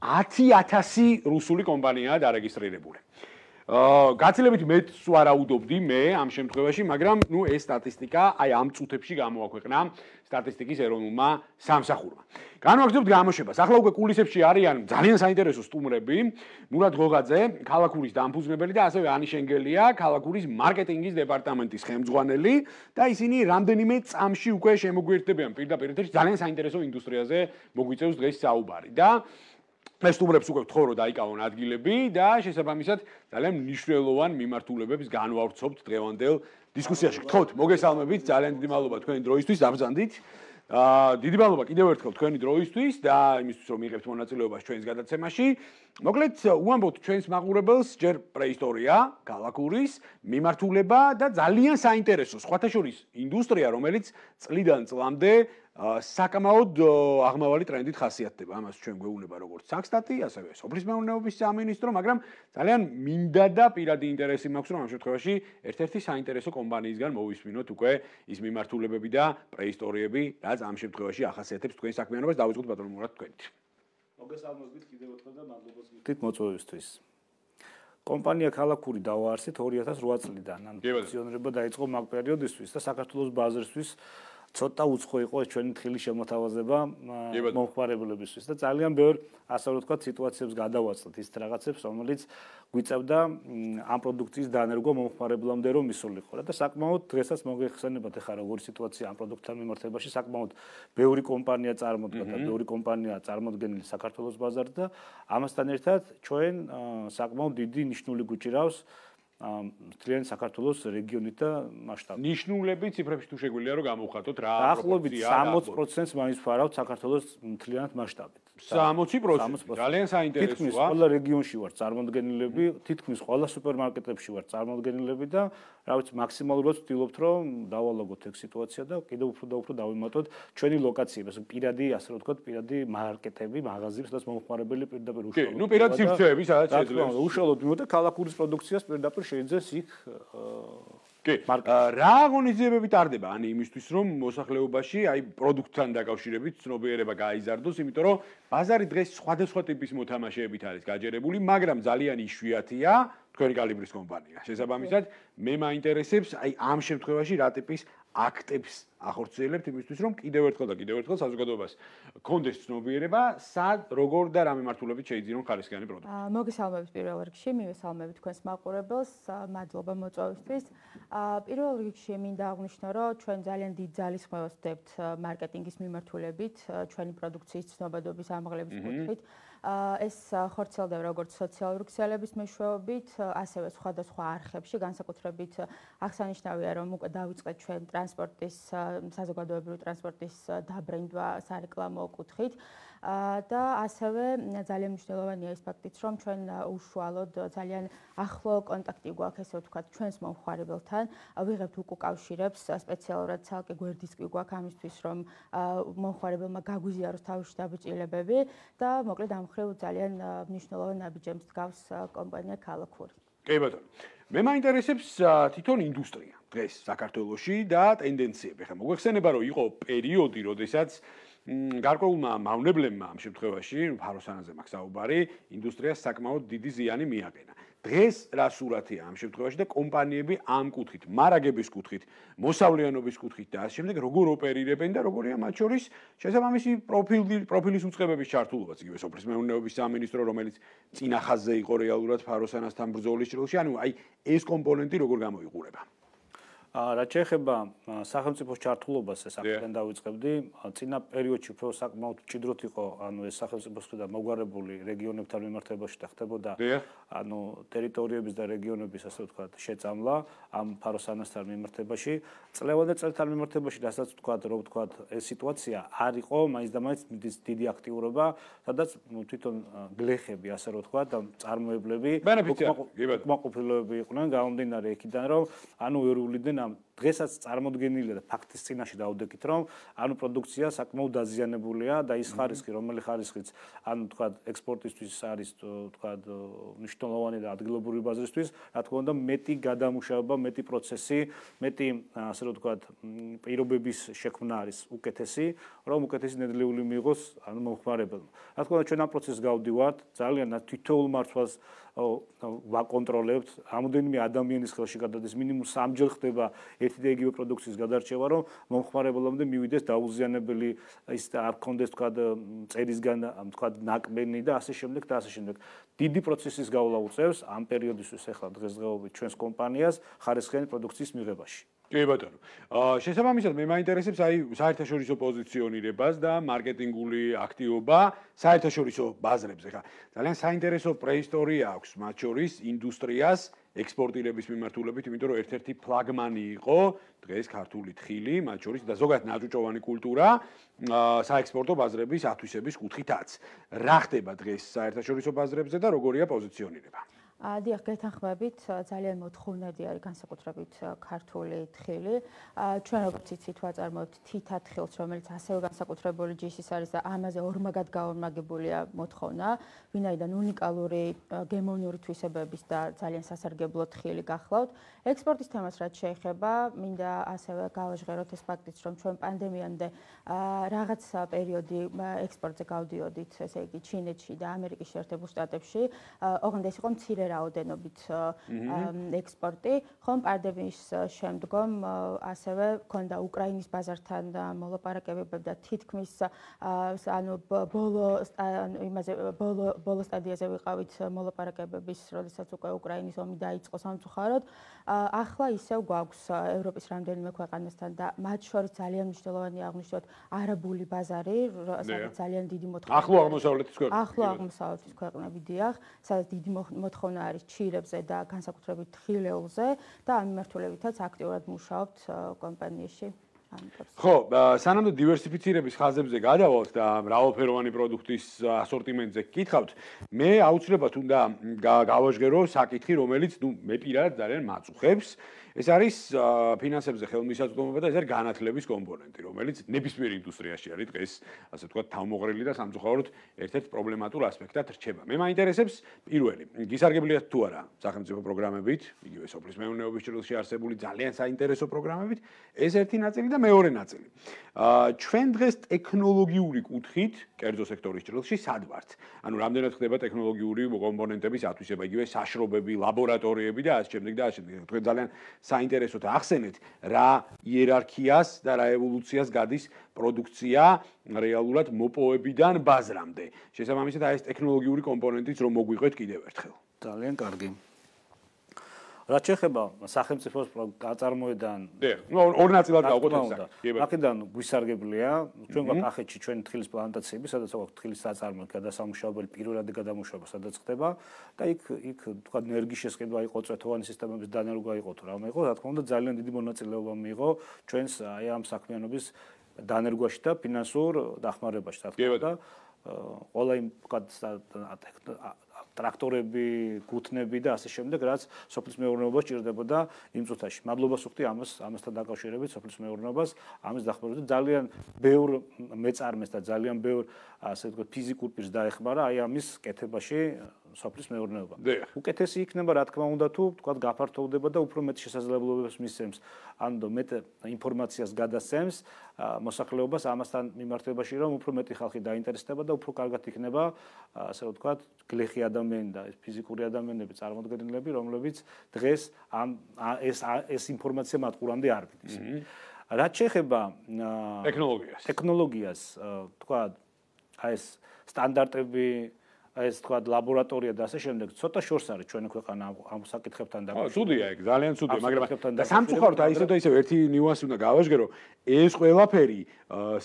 10000 რუსული კომპანიაა დარეგისტრირებული. აა გაცილებით მეც ვარაუდობდი მე ამ შემთხვევაში, მაგრამ ნუ ეს სტატისტიკა აი ამ წუთებში გამოაქვეყნა სტატისტიკის ეროვნულმა სამსახურმა. განვაგრძობთ გამოშვებას. ახლა უკვე კულისებში არიან ძალიან საინტერესო სტუმრები. მურად გოგაძე, ქალაქურის დამფუძნებელი და ასევე ანი შენგელია, ქალაქურის მარკეტინგის დეპარტამენტის ხელმძღვანელი და ისინი რამდენიმე წამში უკვე შემოგვიერთდებიან პირდაპირ ეთერში ძალიან საინტერესო ინდუსტრიაზე მოგვიწევს დღეს საუბარი და მე სტუმრებს უკვე ვთხოვ რომ დაიკავონ ადგილები და შესაბამისად ძალიან მნიშვნელოვან მიმართულებებს განვავრცობთ დღევანდელ დისკუსიაში. გთხოვთ, მოგესალმებით, ძალიან დიდი მადლობა თქვენი დროისთვის, აბზანდით. აა დიდი მადლობა კიდევ ერთხელ თქვენი დროისთვის და იმისთვის რომ მიიღებთ მონაწილეობას ჩვენს გადაცემაში. მოკლედ, უამბობთ ჩვენს მაყურებელს ჯერ პრეისტორია, გალაკურის მიმართულება და ძალიან საინტერესო სხვათა შორის ინდუსტრია, რომელიც წლიდან წლამდე საკმაოდ აღმავალი ტრენდით ხასიათდება. ამას ჩვენ გვეუბნება როგორც საქსტატი, ასევე სოფლის მეურნეობის სამინისტრო, მაგრამ ძალიან მინდა და პირადი ინტერესი მაქვს, რომ ამ შემთხვევაში ერთ-ერთი საინტერესო კომპანიისგან მოვისმინოთ უკვე ის მიმართულებები და პრეისტორიები, რაც ამ შემთხვევაში ახასიათებს თქვენ საქმიანობას. დავიწყოთ ბატონო მურად თქვენით. მოგესალმებით კიდევ ერთხელ და მადლობა გითხრით მოწვევისთვის. კომპანია ქალაქური დავაარსეთ 2008 წლიდან. ანუ ფუნქციონირება დაიწყო მაგ პერიოდისთვის და საქართველოს ბაზრისთვის ცოტა უცხო იყო ჩვენი თხილი შემოთავაზება მომხმარებლებისთვის და ძალიან ბევრ ასე ვთქვა სიტუაციებს გადავაცდით ის რაღაცებს რომელიც გვიწევდა ამ პროდუქციის დანერგვა მომხმარებლამდე რომ მისულიყო და საკმაოდ დღესაც მოგეხსენებათ ახლა როგორი სიტუაცია ამ პროდუქტთან მიმართებაში. საკმაოდ ბევრი კომპანია წარმოდგა და ბევრი კომპანია წარმოდგენილი საქართველოს ბაზარზე და ამასთან ერთად ჩვენ საკმაოდ დიდი ნიშნული გვიჭირავს მთლიან საქართველოს რეგიონით და მასშტაბით. ნიშნულები ციფრებში თუ შეგვიძლია რომ გამოვხატოთ რა ახლობით 60%-ს მაინც ფარავთ საქართველოს მთლიანად მასშტაბით. 60%. ძალიან საინტერესოა. თითქმის ყველა რეგიონში ვარ წარმოდგენილები, თითქმის ყველა სუპერმარკეტებში ვარ წარმოდგენილები და რა ვიცი მაქსიმალურად ვთილობთ რომ დავალაგოთ ეგ სიტუაცია და კიდევ უფრო და უფრო დავიმატოთ ჩვენი ლოკაციები, ასე პირადი, ასე რომ ვთქვათ, პირადი მარკეტები, მაღაზიები, სადაც მომხმარებელი პირდაპირ უშუალოდ. კი, ну პირად სივრცეები, სადაც შეიძლება უშუალოდ მივოდა ქალაქურის პროდუქციას პირდაპირ შეიძლება იქ კი, რა აღონიზებები ტარდება ან იმისთვის რომ მოსახლეობაში აი პროდუქტთან დაკავშირებით ცნობიერება გაიზარდოს, იმიტომ რომ ბაზარი დღეს სხვადასხვა ტიპის მოთამაშეებით არის გაჯერებული, მაგრამ ძალიან იშვიათია თქვენი კალიბრის კომპანია. შესაბამისად, მე მაინტერესებს აი ამ შემთხვევაში რა ტიპის აქტებს ახორციელებთ იმისთვის რომ კიდევ ერთხელ და კიდევ ერთხელ საზოგადოებას კონდეს ცნობიერება სად როგორ და რა მიმართულებით შეიძინონ ხარისხიანი პროდუქტი. მოგესალმებით პირველ რიგში, მივესალმებით თქვენს მაყურებელს, მადლობა მოწვევისთვის. პირველ რიგში მინდა აღვნიშნო, რომ ჩვენ ძალიან დიდ ძალისხმევას ვდებთ მარკეტინგის მიმართულებით, ჩვენი პროდუქციის ცნობადობის ამაღლების კუთხით. ეს ხორცელდება როგორც სოციალური ქსელების მეშვეობით, ასევე სხვადასხვა არხებში, განსაკუთრებით აღსანიშნავია, რომ უკვე დაიწყეთ ჩვენ ტრანსპორტის საზოგადოებრივი ტრანსპორტის დაბრენდვა სარეკლამო კუთხით. და ასევე ძალიან მნიშვნელოვანია ის ფაქტიც, რომ ჩვენ უშუალოდ ძალიან ახლო კონტაქტი გვაქვს, ესე ვთქვათ, ჩვენს მომხმარებელთან, ვიღებთ უკავშირებს, სპეციალურად ცალკე გვერდისკი გვაქვს ამისთვის, რომ მომხმარებელმა გაგვიზიაროს თავისი დაბჭილებები და მოკლედ ამ ხრივ ძალიან მნიშვნელოვან ნაბიჯებს გავს კომპანია კალაკური. კი ბატონო. მე მაინტერესებს თვითონ ინდუსტრია დღეს საქართველოში და ტენდენციები. ხა მოგვეხსენება რომ იყო პერიოდი, როდესაც გარკვეულმა მავნებლებმა ამ შემთხვევაში ფაროსანაზე მაქვს საუბარი, ინდუსტრიას საკმაოდ დიდი ზიანი მიაყენა. დღეს რა სურათია ამ შემთხვევაში და კომპანიები ამ კუთხით, მარაგების კუთხით, მოსავლიანობის კუთხით და ასე შემდეგ როგორ ოპერირებენ და როგორია მათ შორის შესაბამისი პროფილი პროფილის უწყებების ჩართულობაც იგივე სოფლის მეურნეობის სამინისტრო რომელიც წინა ხაზზე იყო რეალურად ფაროსანასთან ბრძოლის ჭრილში, ანუ აი ეს კომპონენტი როგორ გამოიყურება? რაც შეეხება სახელმწიფოს ჩართულობას ეს აქედან დავიწყებდი წინა პერიოდში უფრო საკმაოდ ჭიდროთ იყო ანუ ეს სახელმწიფოს ხედა მოგვარებული რეგიონებთან მიმართებაში და ხდებოდა ანუ ტერიტორიების და რეგიონების ასე ვთქვათ შეწამლა ამ ფაროსანასთან მიმართებაში. წლევანდელ წელთან მიმართებაში რასაც ვთქვათ რომ ვთქვათ ეს სიტუაცია არ იყო მაინც და მაინც დიდი აქტიურობა სადაც თვითონ გლეხები ასე რომ ვთქვათ და წარმოებლები უკმაყოფილოები იყვნენ გამომდინარე იქიდან რომ ანუ ერულიდან ამ დღესაც წარმოდგენილია და ფაქტის წინაშე დაუდექით რომ ანუ პროდუქცია საკმაოდ დაზიანებულია და ის ხარისხი რომელი ხარისხიც ანუ თქვა ექსპორტისთვის არის თქვა მნიშვნელოვანი და ადგილობრივი ბაზისთვის რა თქმა უნდა მეტი გადამუშავება მეტი პროცესი მეტი ასე რომ თქვა პირობების შექმნა არის უკეთესი რომ უკეთესი ნედლეული მიიღოს ანუ მომხმარებელმა. რა თქმა უნდა ჩვენ ამ პროცესს გავდივართ ძალიან თითოეულ მართვას ვაკონტროლებთ. რამოდენიმე ადამიანის ხელში გადადის მინიმუმ სამჯერ ხდება ერთი და იგივე პროდუქციის გადარჩევა რომ მომხმარებლამდე მივიდეს დაუზიანებელი ის არ კონდეს თქვა წერისგან თქვა ნაკბენი და ასე შემდეგ და ასე შემდეგ. დიდი პროცესის გავლა უწევს ამ პერიოდისთვის ახლა დღესდღეობით ჩვენს კომპანიას ხარისხიანი პროდუქციის მიღებაში კი ბატონო. აა შესაბამისად მე მაინტერესებს აი საერთაშორისო პოზიციონირებას და მარკეტინგული აქტივობა საერთაშორისო ბაზრებზე ხა. ძალიან საინტერესო პრეისტორია აქვს მათ შორის ინდუსტრიას ექსპორტირების მიმართულებით, იმიტომ რომ ერთ-ერთი ფლაგმანი იყო დღეს ქართული თხილი, მათ შორის და ზოგადად ნაჭუჭოვანი კულტურა საექსპორტო ბაზრების ათვისების კუთხითაც. რა ხდება დღეს საერთაშორისო ბაზრებზე და როგორია პოზიციონირება? დიახ, გეთანხმებით, ძალიან მოთხოვნადი არის განსაკუთრებით ქართული თხილი. ჩვენ როგორც იცით, ვაწარმოებთ თითა თხილს, რომელიც ასევე განსაკუთრებული ჯიშის არის და ამაზე ორმაგად გაორმაგებულია მოთხოვნა, ვინაიდან უნიკალური გემოვნური თვისებების და ძალიან სასარგებლო თხილი გახლავთ. ექსპორტის თემას რაც შეეხება, მინდა ასევე გავაჟღეროთ ეს ფაქტიც, რომ ჩვენ პანდემიამდე რაღაც პერიოდი ექსპორტზე გავდიოდით, ესე იგი ჩინეთში და ამერიკის შეერთებულ შტატებში. ოღონდ ეს იყო მცირე რაოდენობით ექსპორტი, ხომ პანდემიის შემდგომ ასევე ქონდა უკრაინის ბაზართან მოლაპარაკებები და თითქმის ანუ ბოლო იმაზე ბოლო ბოლო სტადიაზე ვიყავით მოლაპარაკებების, როდესაც უკვე უკრაინის ომი დაიწყო სამწუხაროდ. ახლა ისევ გვაქვს ევროპის რამდენიმე ქვეყანასთან და მათ შორის ძალიან მნიშვნელოვანი აღნიშნოთ არაბული ბაზარი, სადაც ძალიან დიდი მოთხოვნა. ახლო აღმოსავლეთის ქვეყნები. ახლო აღმოსავლეთის ქვეყნები დიახ, სადაც დიდი მოთხოვნა არის ჩირებზე და განსაკუთრებით ხილეულზე და ამ მიმართულებითაც აქტიურად მუშაობთ კომპანიაში. ხო, სანამ დივერსიფიცირების ხაზებზე გადავალთ და მრავალფეროვანი პროდუქტის ასორტიმენტზე გკითხავთ, მე აუცილებლად უნდა გავაჟღერო საკითხი, რომელიც ნუ მე პირადად ძალიან მაწუხებს. ეს არის ფინანსებზე ხელმისაწვდომობა და ეს არის განათლების კომპონენტი, რომელიც ნებისმიერ ინდუსტრიაში არის დღეს, ასე ვთქვათ, თავმოყრილი და სამწუხაროდ ერთ-ერთ პრობლემატურ ასპექტად რჩება. მე მაინტერესებს პირველი, გისარგებლიათ თუ არა სახელმწიფო პროგრამებით, იგივე სოფლის მეურნეობის ჭრილში არსებული ძალიან საინტერესო პროგრამებით, ეს ერთი ნაწილი და მეორე ნაწილი. აა ჩვენ დღეს ტექნოლოგიური კუთხით, კერძო სექტორის ჭრილში სად ვართ? ანუ რამდენად ხდება ტექნოლოგიური კომპონენტების ათვისება, იგივე საშრობები, ლაბორატორიები და ასე შემდეგ და ასე შემდეგ. თქვენ ძალიან საინტერესოდ ახსენეთ რა იერარქიას და რა ევოლუციას გადის პროდუქცია რეალურად მოპოვებიდან ბაზრამდე. შესაბამისად აი ეს ტექნოლოგიური კომპონენტიც რომ მოგვიყვეთ კიდევ ერთხელ. ძალიან კარგი. რა შეიძლება სახელმწიფოს გაწარმოებიდან ნუ ორ ნაწილად გავყოთ ეს საქმე. აქედან გვისარგებლია. ჩვენ გვაქვს ახეთში ჩვენი თხილის პლანტაციები, სადაც აქვს თხილის საწარმო, გადასამუშავებელი პირველად გადამუშავება, სადაც ხდება. და იქ იქ თქვა ენერგიის შესყიდვა იყო წვეთოვანი სისტემების დანერგვა იყო თუ რამე იყო, რა თქმა უნდა ძალიან დიდი მონაწილეობა მიიღო ჩვენს აი ამ საქმიანობის დანერგვაში და ფინანსურ დახმარებაში, რა თქმა უნდა. ყველა იმ თქვა ტრაქტორები, გუთნები და ასე შემდეგ, რაც სოფლის მეურნეობას ჭირდებოდა იმ წუთაში. მადლობა სუხთი ამას ამასთან დაკავშირებით სოფლის მეურნეობას, ამის დახმარებით ძალიან ბევრ მეწარმეს და ძალიან ბევრ ასე ვთქვათ ფიზიკურ პირს დაეხმარა აი ამის კეთებაში სოფლის მეურნეობა. უკეთესი იქნება რა თქმა უნდა თუ ვთქვათ გაფართოვდება და უფრო მეტ შესაძლებლობებს მისცემს. ანუ მეტ ინფორმაციას გადასცემს მოსახლეობას ამასთან მიმართებაში რომ უფრო მეტი ხალხი დაინტერესდება და უფრო კარგად იქნება ასე ვთქვათ გლეხი ადამიანი და ფიზიკური ადამიანები წარმოდგენილები რომლებიც დღეს ამ ეს ეს ინფორმაცია მათ ყურამდე არ მიდის. რაც შეეხება ტექნოლოგიას ტექნოლოგიას ვთქვათ აი ეს სტანდარტები ეს თქვა ლაბორატორია და ასე შემდეგ ცოტა შორს არის ჩვენი ქვეყანა ამ საკითხებთან და აა ცუდია ეგ ძალიან ცუდია მაგრამ და სამწუხაროდ აი ისე და ისე ერთი ნიუანსი უნდა გავაჟღერო ეს ყველაფერი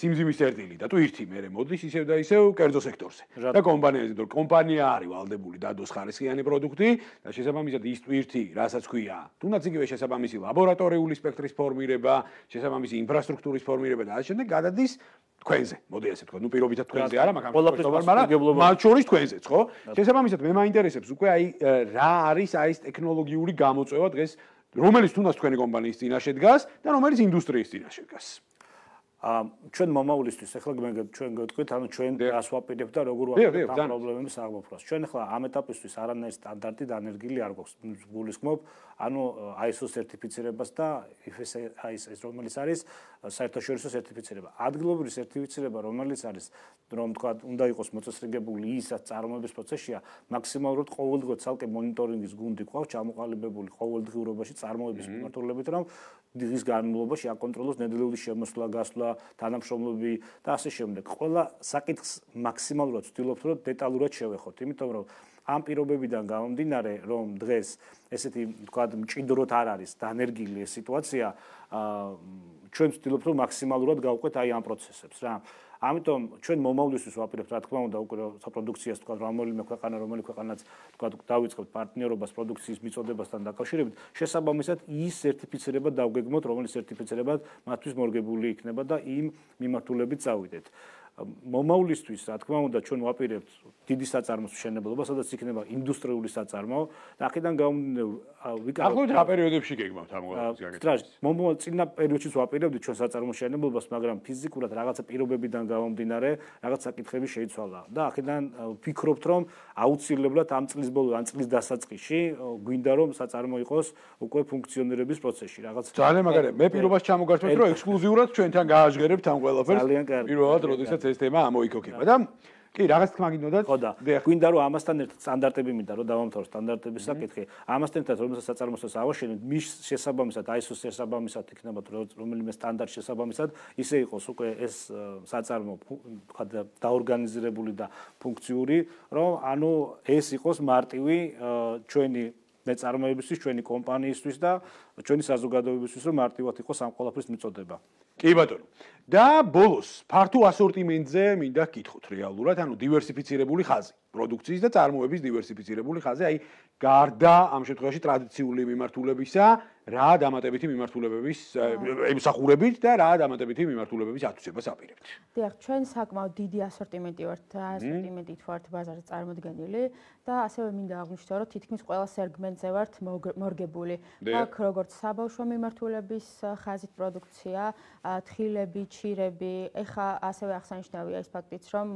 სიმძიმის წერტილი და თუ ერთი მე მოდის ისე და ისე კერძო სექტორზე. და კომპანიაზე თუ კომპანია არის ვალდებული დადოს ხარისხიანი პროდუქტი და შესაბამისად ის თვირთი რასაც ქვია თუნდაც იგივე შესაბამისი ლაბორატორიული სპექტრის ფორმირება შესაბამისი ინფრასტრუქტურის ფორმირება და ასე შემდეგ გადადის თქვენზე. მოდი ასე თქვა, ნუ პირობითად თქვენზე არა, მაგრამ ყველაფერს მაგრამ მათ შორის თქვენზეც, ხო? შესაბამისად მე მაინტერესებს უკვე აი რა არის აი ეს ტექნოლოგიური გამოწვევა დღეს, რომელიც თუნდაც თქვენი კომპანიის წინაშე დგას და რომელიც ინდუსტრიის წინაშე დგას. ჩვენ მომავლისთვის ახლა ჩვენ გეტყვით ანუ ჩვენ რას ვაპირებთ და როგორ ვაპირებთ ამ პრობლემების აღმოფხვრას. ჩვენ ახლა ამ ეტაპისთვის არანაირ სტანდარტი დანერგილი არ გვაქვს. გულისხმობ ანუ ISO სერტიფიცირებას და ISO რომელიც არის საერთაშორისო სერტიფიცირება. ადგილობრივი სერტიფიცირება რომელიც არის რომ თქვა უნდა იყოს მოწესრიგებული ისაც წარმოების პროცესია მაქსიმალურად ყოველდღიურად ცალკე მონიტორინგის გუნდი ყავს ჩამოყალიბებული ყოველდღიურობაში წარმოების მიმართულებით რომ დღის განმავლობაში აკონტროლოს ნედლეული შემოსვლა, გასვლა, თანამშრომლობები და ასე შემდეგ. ყველა საკითხს მაქსიმალურად ვცდილობთ რომ დეტალურად შევეხოთ, იმიტომ რომ ამ პირობებიდან გამომდინარე, რომ დღეს ესეთი თქვა მჭიდროდ არ არის დანერგილი ეს სიტუაცია, აა ჩვენ ვცდილობთ რომ მაქსიმალურად გავყვეთ აი ამ პროცესებს რა. ამიტომ ჩვენ მომავლისთვის ვაპირებთ რა თქმა უნდა უკვე საპროდუქციას თქვა რომელიმე ქვეყანა რომელი ქვეყანაც თქვა დავიწყებთ პარტნიორობას პროდუქციის მიწოდებასთან დაკავშირებით შესაბამისად ის სერტიფიცირება დავგეგმოთ რომელიც სერტიფიცირება მათთვის მორგებული იქნება და იმ მიმართულებით წავიდეთ მომავლისთვის, რა თქმა უნდა, ჩვენ ვაპირებთ დიდი საწარმოს მშენებლობა, სადაც იქნება ინდუსტრიული საწარმო და აქედან გამომდინარე ვიკავებთ. ახლა რა პერიოდებში გეგმავთ ამ ყველაფერს გაგეთ? მომავალ წინა პერიოდშიც ვაპირებთ ჩვენ საწარმო მშენებლობას, მაგრამ ფიზიკურად რაღაცა პირობებიდან გამომდინარე, რაღაც საკითხები შეიცვალა და აქედან ვფიქრობთ, რომ აუცილებლად ამ წლის ბოლო, ამ წლის დასაწყისში გვინდა რომ საწარმო იყოს უკვე ფუნქციონირების პროცესში, რაღაც ძალიან მაგარია. მე პირობას ჩამოგართვეთ, რომ ექსკლუზიურად ჩვენთან გააჟღერებთ ამ ყველაფერს. ძალიან კარგი. პირველად, როდესაც ეს თემა ამოიქოქება და კი, რაღაც თქმა გინდოდათ? ხო და გვინდა რომ ამასთან ერთად სტანდარტები მინდა რომ დავამთავროთ სტანდარტების საკითხი. ამასთან ერთად რომელსაც საწარმოსაც ავაშენებთ, მის შესაბამისად ISO-ს შესაბამისად იქნება რომელიმე სტანდარტ შესაბამისად, ისე იყოს უკვე ეს საწარმო თქვა დაორგანიზებული და ფუნქციური, რომ ანუ ეს იყოს მარტივი ჩვენი მეწარმეებისთვის, ჩვენი კომპანიისთვის და ჩვენი საზოგადოებისთვის, რომ მარტივად იყოს ამ ყოლაფრის მიწოდება. კი ბატონო. და ბოლოს, ფართო ასორტიმენტზე მინდა გითხოთ რეალურად, ანუ დივერსიფიცირებული ხაზი, პროდუქციის და წარმოების დივერსიფიცირებული ხაზი, აი გარდა ამ შემთხვევაში ტრადიციული მიმართულებისა, რა დამატებითი მიმართულებების ემსახურებით და რა დამატებითი მიმართულებების ათვისებას აპირებთ. დიახ, ჩვენ საკმაოდ დიდი ასორტიმენტი ვართ, ასორტიმენტით ვართ ბაზარზე წარმოდგენილი და ასევე მინდა აღვნიშნო, რომ თითქმის ყველა სეგმენტზე ვართ მორგებული. აქ როგორც საბავშვო მიმართულების ხაზით პროდუქცია, თხილები, ჩირები, ეხა ასევე აღსანიშნავია ის ფაქტიც, რომ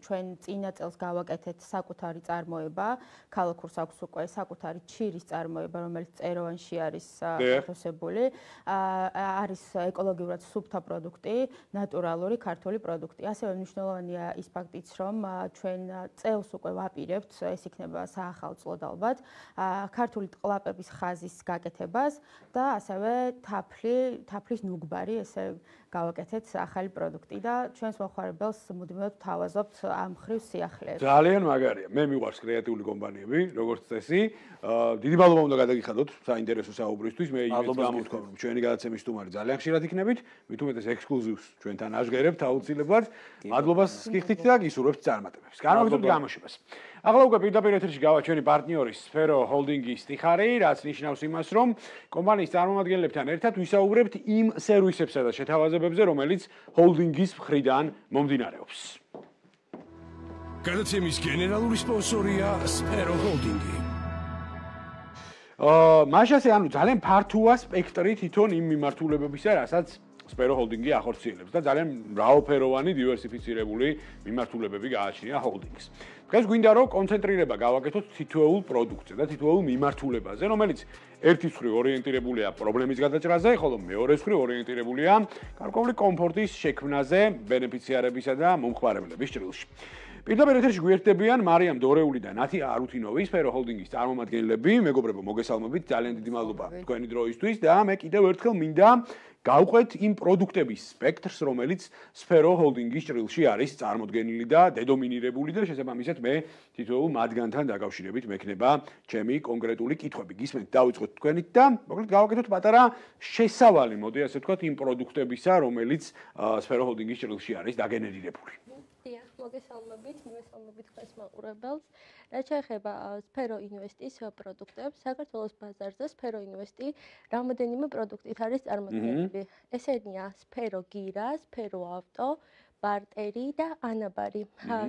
ჩვენ წინა წელს გავაკეთეთ საკუთარი წარმოება, ქალაქურს აქვს უკვე საკუთარი ჩირის წარმოება, რომელიც წეროვანში არის აფასებული. არის ეკოლოგიურად სუფთა პროდუქტი, ნატურალური ქართული პროდუქტი. ასევე მნიშვნელოვანია ის ფაქტიც, რომ ჩვენ წელს უკვე ვაპირებთ, ეს იქნება საახალწლოდ ალბათ, ქართული ტყლაპების ხაზის გაკეთებას და ასევე თაფლი, თაფლის ნუგბარი, ესე გავაკეთეთ ახალი პროდუქტი და ჩვენს მოხარებელს მუდმივად თავაზობთ ამ ხრივ სიახლეებს. ძალიან მაგარია. მე მიყვარს კრეატიული კომპანიები, როგორც წესი. დიდი მადლობა უნდა გადაგიხადოთ საინტერესო საუბრისთვის. მე იმედს გამოთქვა, რომ ჩვენი გადაცემის სტუმარი ძალიან ხშირად იქნებით, მით უმეტეს ექსკლუზივს ჩვენთან აშგერებთ აუცილებლად. მადლობას გიხდით და გისურვებთ წარმატებებს. განვაგრძობთ გამოშვებას. ახლა უკვე პირდაპირ ეთერში გავა ჩვენი პარტნიორი Sphero Holding-ის ტიხარი, რაც ნიშნავს იმას, რომ კომპანიის წარმომადგენლებთან ერთად ვისაუბრებთ იმ სერვისებსა და შეთავაზებებზე, რომელიც Holding-ის მხრიდან მომდინარეობს. გადაცემის გენერალური სპონსორია Sphero Holding-ი. აა, მაშასე ანუ ძალიან ფართოა სპექტრი თვითონ იმ მიმართულებებისა, რასაც Sphero Holding-ი ახორციელებს და ძალიან მრავალფეროვანი დივერსიფიცირებული მიმართულებები გააჩნია Holding-ს. დღეს გვინდა რომ კონცენტრირება გავაკეთოთ თითოეულ პროდუქტზე და თითოეულ მიმართულებაზე, რომელიც ერთის მხრივ ორიენტირებულია პრობლემის გადაჭრაზე, ხოლო მეორეს მხრივ ორიენტირებულია გარკვეული კომფორტის შექმნაზე ბენეფიციარებისა და მომხმარებლების ჭრილში. პირდაპირ ეთერში გვერდებიან მარიამ დორეული და ნათი არუთინოვი სფერო ჰოლდინგის წარმომადგენლები. მეგობრებო, მოგესალმებით, ძალიან დიდი მადლობა თქვენი დროისთვის და მე კიდევ ერთხელ მინდა გავყვეთ იმ პროდუქტების სპექტრს, რომელიც სფერო ჰოლდინგის ჭრილში არის წარმოდგენილი და დედომინირებული და შესაბამისად მე თითოეულ მათგანთან დაკავშირებით მექნება ჩემი კონკრეტული კითხვები. გისმენთ, დავიწყოთ თქვენით და მოკლედ გავაკეთოთ პატარა შესავალი, მოდი ასე ვთქვათ, იმ პროდუქტებისა, რომელიც სფერო ჰოლდინგის ჭრილში არის დაგენერირებული. დიახ, მოგესალმებით, მოგესალმებით ხეს მაყურებელს. რაც შეეხება სფერო ინვესტის პროდუქტებს, საქართველოს ბაზარზე სფერო ინვესტი რამოდენიმე პროდუქტით არის წარმოდგენილი. ესენია სფერო გირა, სფერო ავტო, ბარტერი და ანაბარი.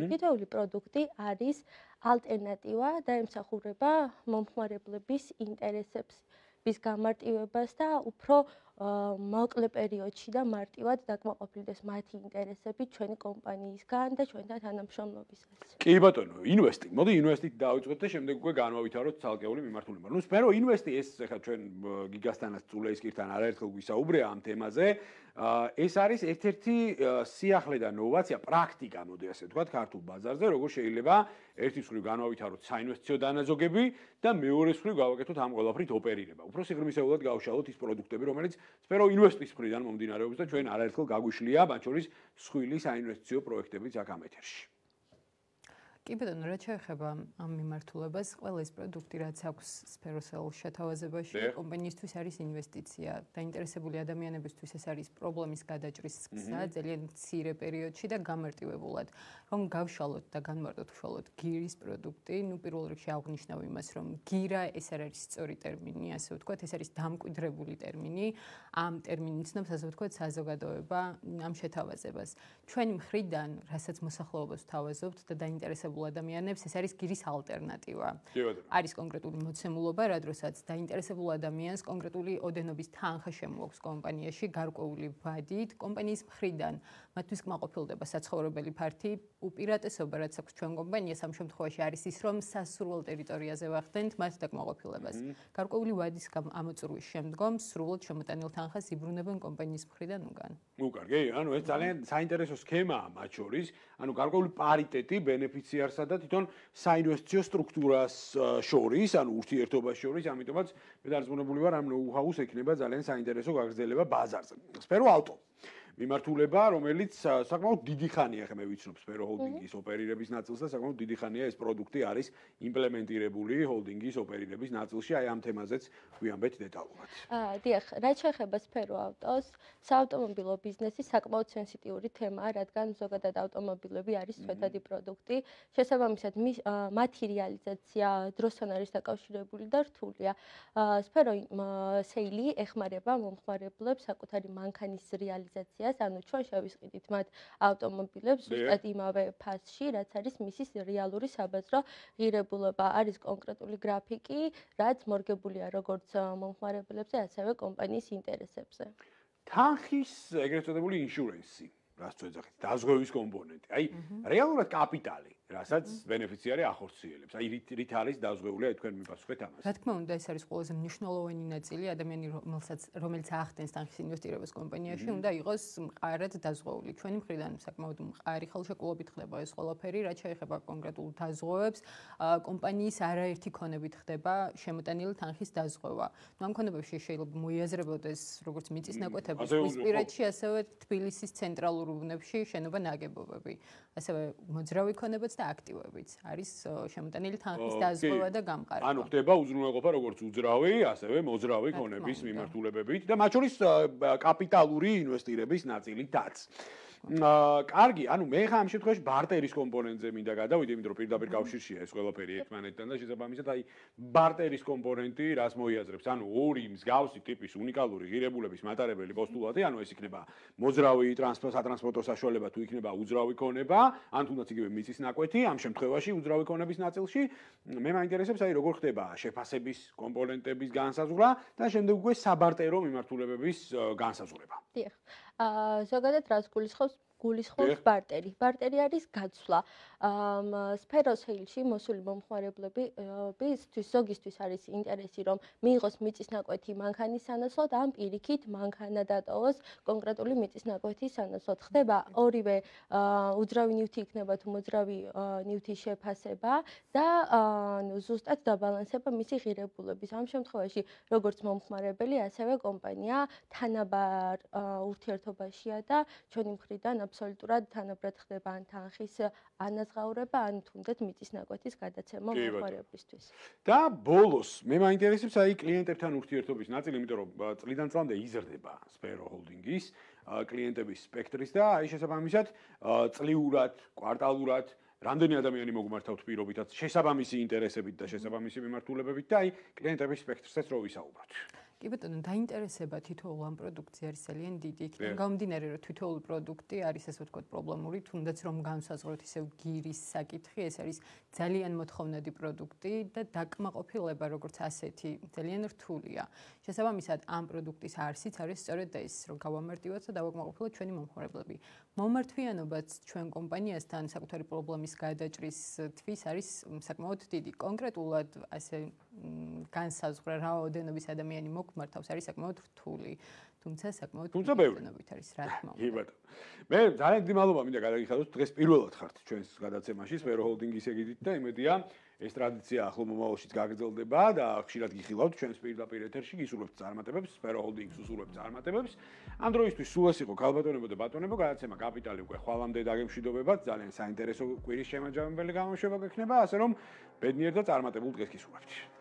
თითოეული პროდუქტი არის ალტერნატივა და ემსახურება მომხმარებლების ინტერესებს. ვის გამარტივებას და უფრო მოკლე პერიოდში და მარტივად დაკმაყოფილდეს მათი ინტერესები ჩვენი კომპანიისგან და ჩვენთან თანამშრომლობისას. კი ბატონო, ინვესტი. მოდი ინვესტით დავიწყოთ და შემდეგ უკვე განვავითაროთ ცალკეული მიმართულება. ნუ სფერო ინვესტი ეს ახლა ჩვენ გიგასთანაც წულეისკირთან არაერთხელ გვისაუბრია ამ თემაზე. ეს არის ერთ-ერთი სიახლე და ნოვაცია, პრაქტიკა, მოდი ასე ვთქვათ, ქართულ ბაზარზე, როგორ შეიძლება ერთის მხრივ განავითაროთ საინვესტიციო დანაზოგები და მეორეს მხრივ გავაკეთოთ ამ ყველაფრით ოპერირება. უფრო სიღრმისეულად გავშალოთ ის პროდუქტები, რომელიც სფერო ინვესტის მხრიდან მომდინარეობს და ჩვენ არაერთხელ გაგვიშლია, მათ შორის სხვილი საინვესტიციო პროექტებიც აქ ამ ეთერში. კი ბატონო, რა შეეხება ამ მიმართულებას, ყველა ეს პროდუქტი, რაც აქვს სფეროსელ შეთავაზებაში, კომპანიისთვის არის ინვესტიცია. დაინტერესებული ადამიანებისთვის ეს არის პრობლემის გადაჭრის გზა ძალიან მცირე პერიოდში და გამარტივებულად. რომ გავშალოთ და განმარტოთ უშუალოდ გირის პროდუქტი, ну პირველ რიგში აღნიშნავ იმას, რომ გირა ეს არ არის სწორი ტერმინი, ასე ვთქვათ, ეს არის დამკვიდრებული ტერმინი. ამ ტერმინით ცნობს ასე ვთქვათ საზოგადოება ამ შეთავაზებას. ჩვენი მხრიდან, რასაც მოსახლეობას თავაზობთ და დაინტერესებული დაინტერესებულ ადამიანებს ეს არის გირის ალტერნატივა. არის კონკრეტული მოცემულობა, რა დროსაც დაინტერესებულ ადამიანს კონკრეტული ოდენობის თანხა შემოაქვს კომპანიაში გარკვეული ვადით, კომპანიის მხრიდან მათთვის კმაყოფილდება საცხოვრებელი ფართი, უპირატესობა რაც აქვს ჩვენ კომპანიას ამ შემთხვევაში არის ის, რომ სასურველ ტერიტორიაზე ვახდენთ მათ დაკმაყოფილებას. გარკვეული ვადის ამოწურვის შემდგომ სრულად შემოტანილ თანხას იბრუნებენ კომპანიის მხრიდან უკან. ნუ კარგი, ანუ ეს ძალიან საინტერესო სქემაა მათ შორის, ანუ გარკვეული პარიტეტი ბენეფიციარ ბაზარსა და თვითონ საინვესტიციო სტრუქტურას შორის, ანუ ურთიერთობას შორის, ამიტომაც მე დარწმუნებული ვარ, ამ ნოუ-ჰაუს ექნება ძალიან საინტერესო გაგრძელება ბაზარზე. სფერო ავტო. მიმართულება, რომელიც საკმაოდ დიდი ხანია ხე მე ვიცნობ სფერო ჰოლდინგის ოპერირების ნაწილს და საკმაოდ დიდი ხანია ეს პროდუქტი არის იმპლემენტირებული ჰოლდინგის ოპერირების ნაწილში. აი ამ თემაზეც ვიამბეთ დეტალურად. აა დიახ, რაც შეეხება სფერო ავტოს, საავტომობილო ბიზნესი საკმაოდ სენსიტიური თემაა, რადგან ზოგადად ავტომობილები არის სვეტადი პროდუქტი. შესაბამისად, მათი რეალიზაცია დროსთან არის დაკავშირებული და რთულია. აა სფერო სეილი ეხმარება მომხმარებლებს საკუთარი მანქანის რეალიზაცია იდეას, ანუ ჩვენ შევისყიდით მათ ავტომობილებს ზუსტად იმავე ფასში, რაც არის მისის რეალური საბაზრო ღირებულება. არის კონკრეტული გრაფიკი, რაც მორგებულია როგორც მომხმარებლებზე, ასევე კომპანიის ინტერესებზე. თანხის ეგრეთ წოდებული ინშურენსი, რაც თუ ეძახით, დაზღვევის კომპონენტი. აი, რეალურად კაპიტალი რასაც ბენეფიციარი ახორციელებს. აი რით არის დაზღვეული აი თქვენ მიპასუხეთ ამას. რა თქმა უნდა, ეს არის ყველაზე მნიშვნელოვანი ნაწილი ადამიანი რომელსაც რომელიც ახდენს თანხის ინვესტირებას კომპანიაში, უნდა იყოს მყარად დაზღვეული. ჩვენი მხრიდან საკმაოდ მყარი ხელშეკრულებით ხდება ეს ყველაფერი, რაც შეეხება კონკრეტულ დაზღვევებს. კომპანიის არაერთი ქონებით ხდება შემოტანილი თანხის დაზღვევა. ნუ ამ ქონებებში შეიძლება მოიაზრებოდეს როგორც მიწის ნაკვეთები, სპირეთში, ასევე თბილისის ცენტრალურ უბნებში შენობა ნაგებობები. ასევე მოძრავი ქონებაც და აქტივებიც არის შემოტანილი თანხის დაზღვევა და გამყარება. ანუ ხდება უზრუნველყოფა როგორც უძრავი, ასევე მოძრავი ქონების მიმართულებებით და მათ შორის კაპიტალური ინვესტირების ნაწილითაც. აა კარგი, ანუ მე ხა ამ შემთხვევაში ბარტერის კომპონენტზე მინდა გადავიდე, იმიტომ რომ პირდაპირ კავშირშია ეს ყველაფერი ერთმანეთთან და შესაბამისად აი ბარტერის კომპონენტი რას მოიაზრებს? ანუ ორი მსგავსი ტიპის უნიკალური ღირებულების მატარებელი პოსტულატი, ანუ ეს იქნება მოძრავი ტრანსპორტ სატრანსპორტო საშუალება თუ იქნება უძრავი ქონება, ან თუნდაც იგივე მიწის ნაკვეთი, ამ შემთხვევაში უძრავი ქონების ნაწილში მე მაინტერესებს აი როგორ ხდება შეფასების კომპონენტების განსაზღვრა და შემდეგ უკვე საბარტერო მიმართულებების განსაზღვრება. დიახ. აა ზოგადად რას გულისხმობს გულისხმობს ბარტერი. ბარტერი არის გაცვლა. აა სფეროსეილში მოსული მომხმარებლები ბიზნესთვის ზოგისთვის არის ინტერესი რომ მიიღოს მიწის ნაკვეთი მანქანის სანაცვლოდ ან პირიქით მანქანა დატოვოს კონკრეტული მიწის ნაკვეთის სანაცვლოდ. ხდება ორივე უძრავი ნივთი იქნება თუ მოძრავი ნივთის შეფასება და ზუსტად დაბალანსება მისი ღირებულების. ამ შემთხვევაში როგორც მომხმარებელი, ასევე კომპანია თანაბარ ურთიერთობაშია და ჩვენი მხრიდან აბსოლუტურად თანაბრად ხდება ან თანხის ანაზღაურება, ან თუნდაც მიწის ნაკვეთის გადაცემა მომხმარებლისთვის. და ბოლოს მე მაინტერესებს აი კლიენტებთან ურთიერთობის ნაწილი, იმიტომ რომ წლიდან წლამდე იზრდება სფერო ჰოლდინგის კლიენტების სპექტრის და აი შესაბამისად წლიურად, კვარტალურად რამდენი ადამიანი მოგმართავთ პირობითაც შესაბამისი ინტერესებით და შესაბამისი მიმართულებებით და აი კლიენტების სპექტრსაც რო ვისაუბროთ. კი ბატონო, დაინტერესება თითოეულ ამ პროდუქცია არის ძალიან დიდი. იქიდან გამომდინარე, რომ თითოეული პროდუქტი არის ასე ვთქვათ პრობლემური, თუნდაც რომ განსაზღვროთ ისევ გირის საკითხი, ეს არის ძალიან მოთხოვნადი პროდუქტი და დაკმაყოფილება როგორც ასეთი ძალიან რთულია. შესაბამისად, ამ პროდუქტის არსიც არის სწორედ ეს, რომ გავამარტივოთ და დავაკმაყოფილოთ ჩვენი მომხმარებლები. მომართვიანობაც ჩვენ კომპანიასთან საკუთარი პრობლემის გადაჭრისთვის არის საკმაოდ დიდი. კონკრეტულად ასე განსაზღვრა რაოდენობის ადამიანი მოგმართავს არის საკმაოდ რთული. თუმცა საკმაოდ თუმცა ბევრი არის რა თქმა უნდა. კი ბატონო. მე ძალიან დიდი მადლობა მინდა გადაგიხადოთ დღეს პირველად ხართ ჩვენს გადაცემაში სფერო ჰოლდინგის ეგიდით და იმედია ეს ტრადიცია ახლო მომავალშიც გაგრძელდება და ხშირად გიხილავთ ჩვენს პირდაპირ ეთერში გისურვებთ წარმატებებს სფერო ჰოლდინგს უსურვებთ წარმატებებს. ამ დროისთვის სულ ეს იყო გალბატონებო და ბატონებო გადაცემა კაპიტალი უკვე ხვალამდე დაგემშვიდობებათ ძალიან საინტერესო კვირის შემაჯამებელი გამოშვება გექნება ასე რომ ბედნიერ და წარმატებულ დღეს გისურვებთ.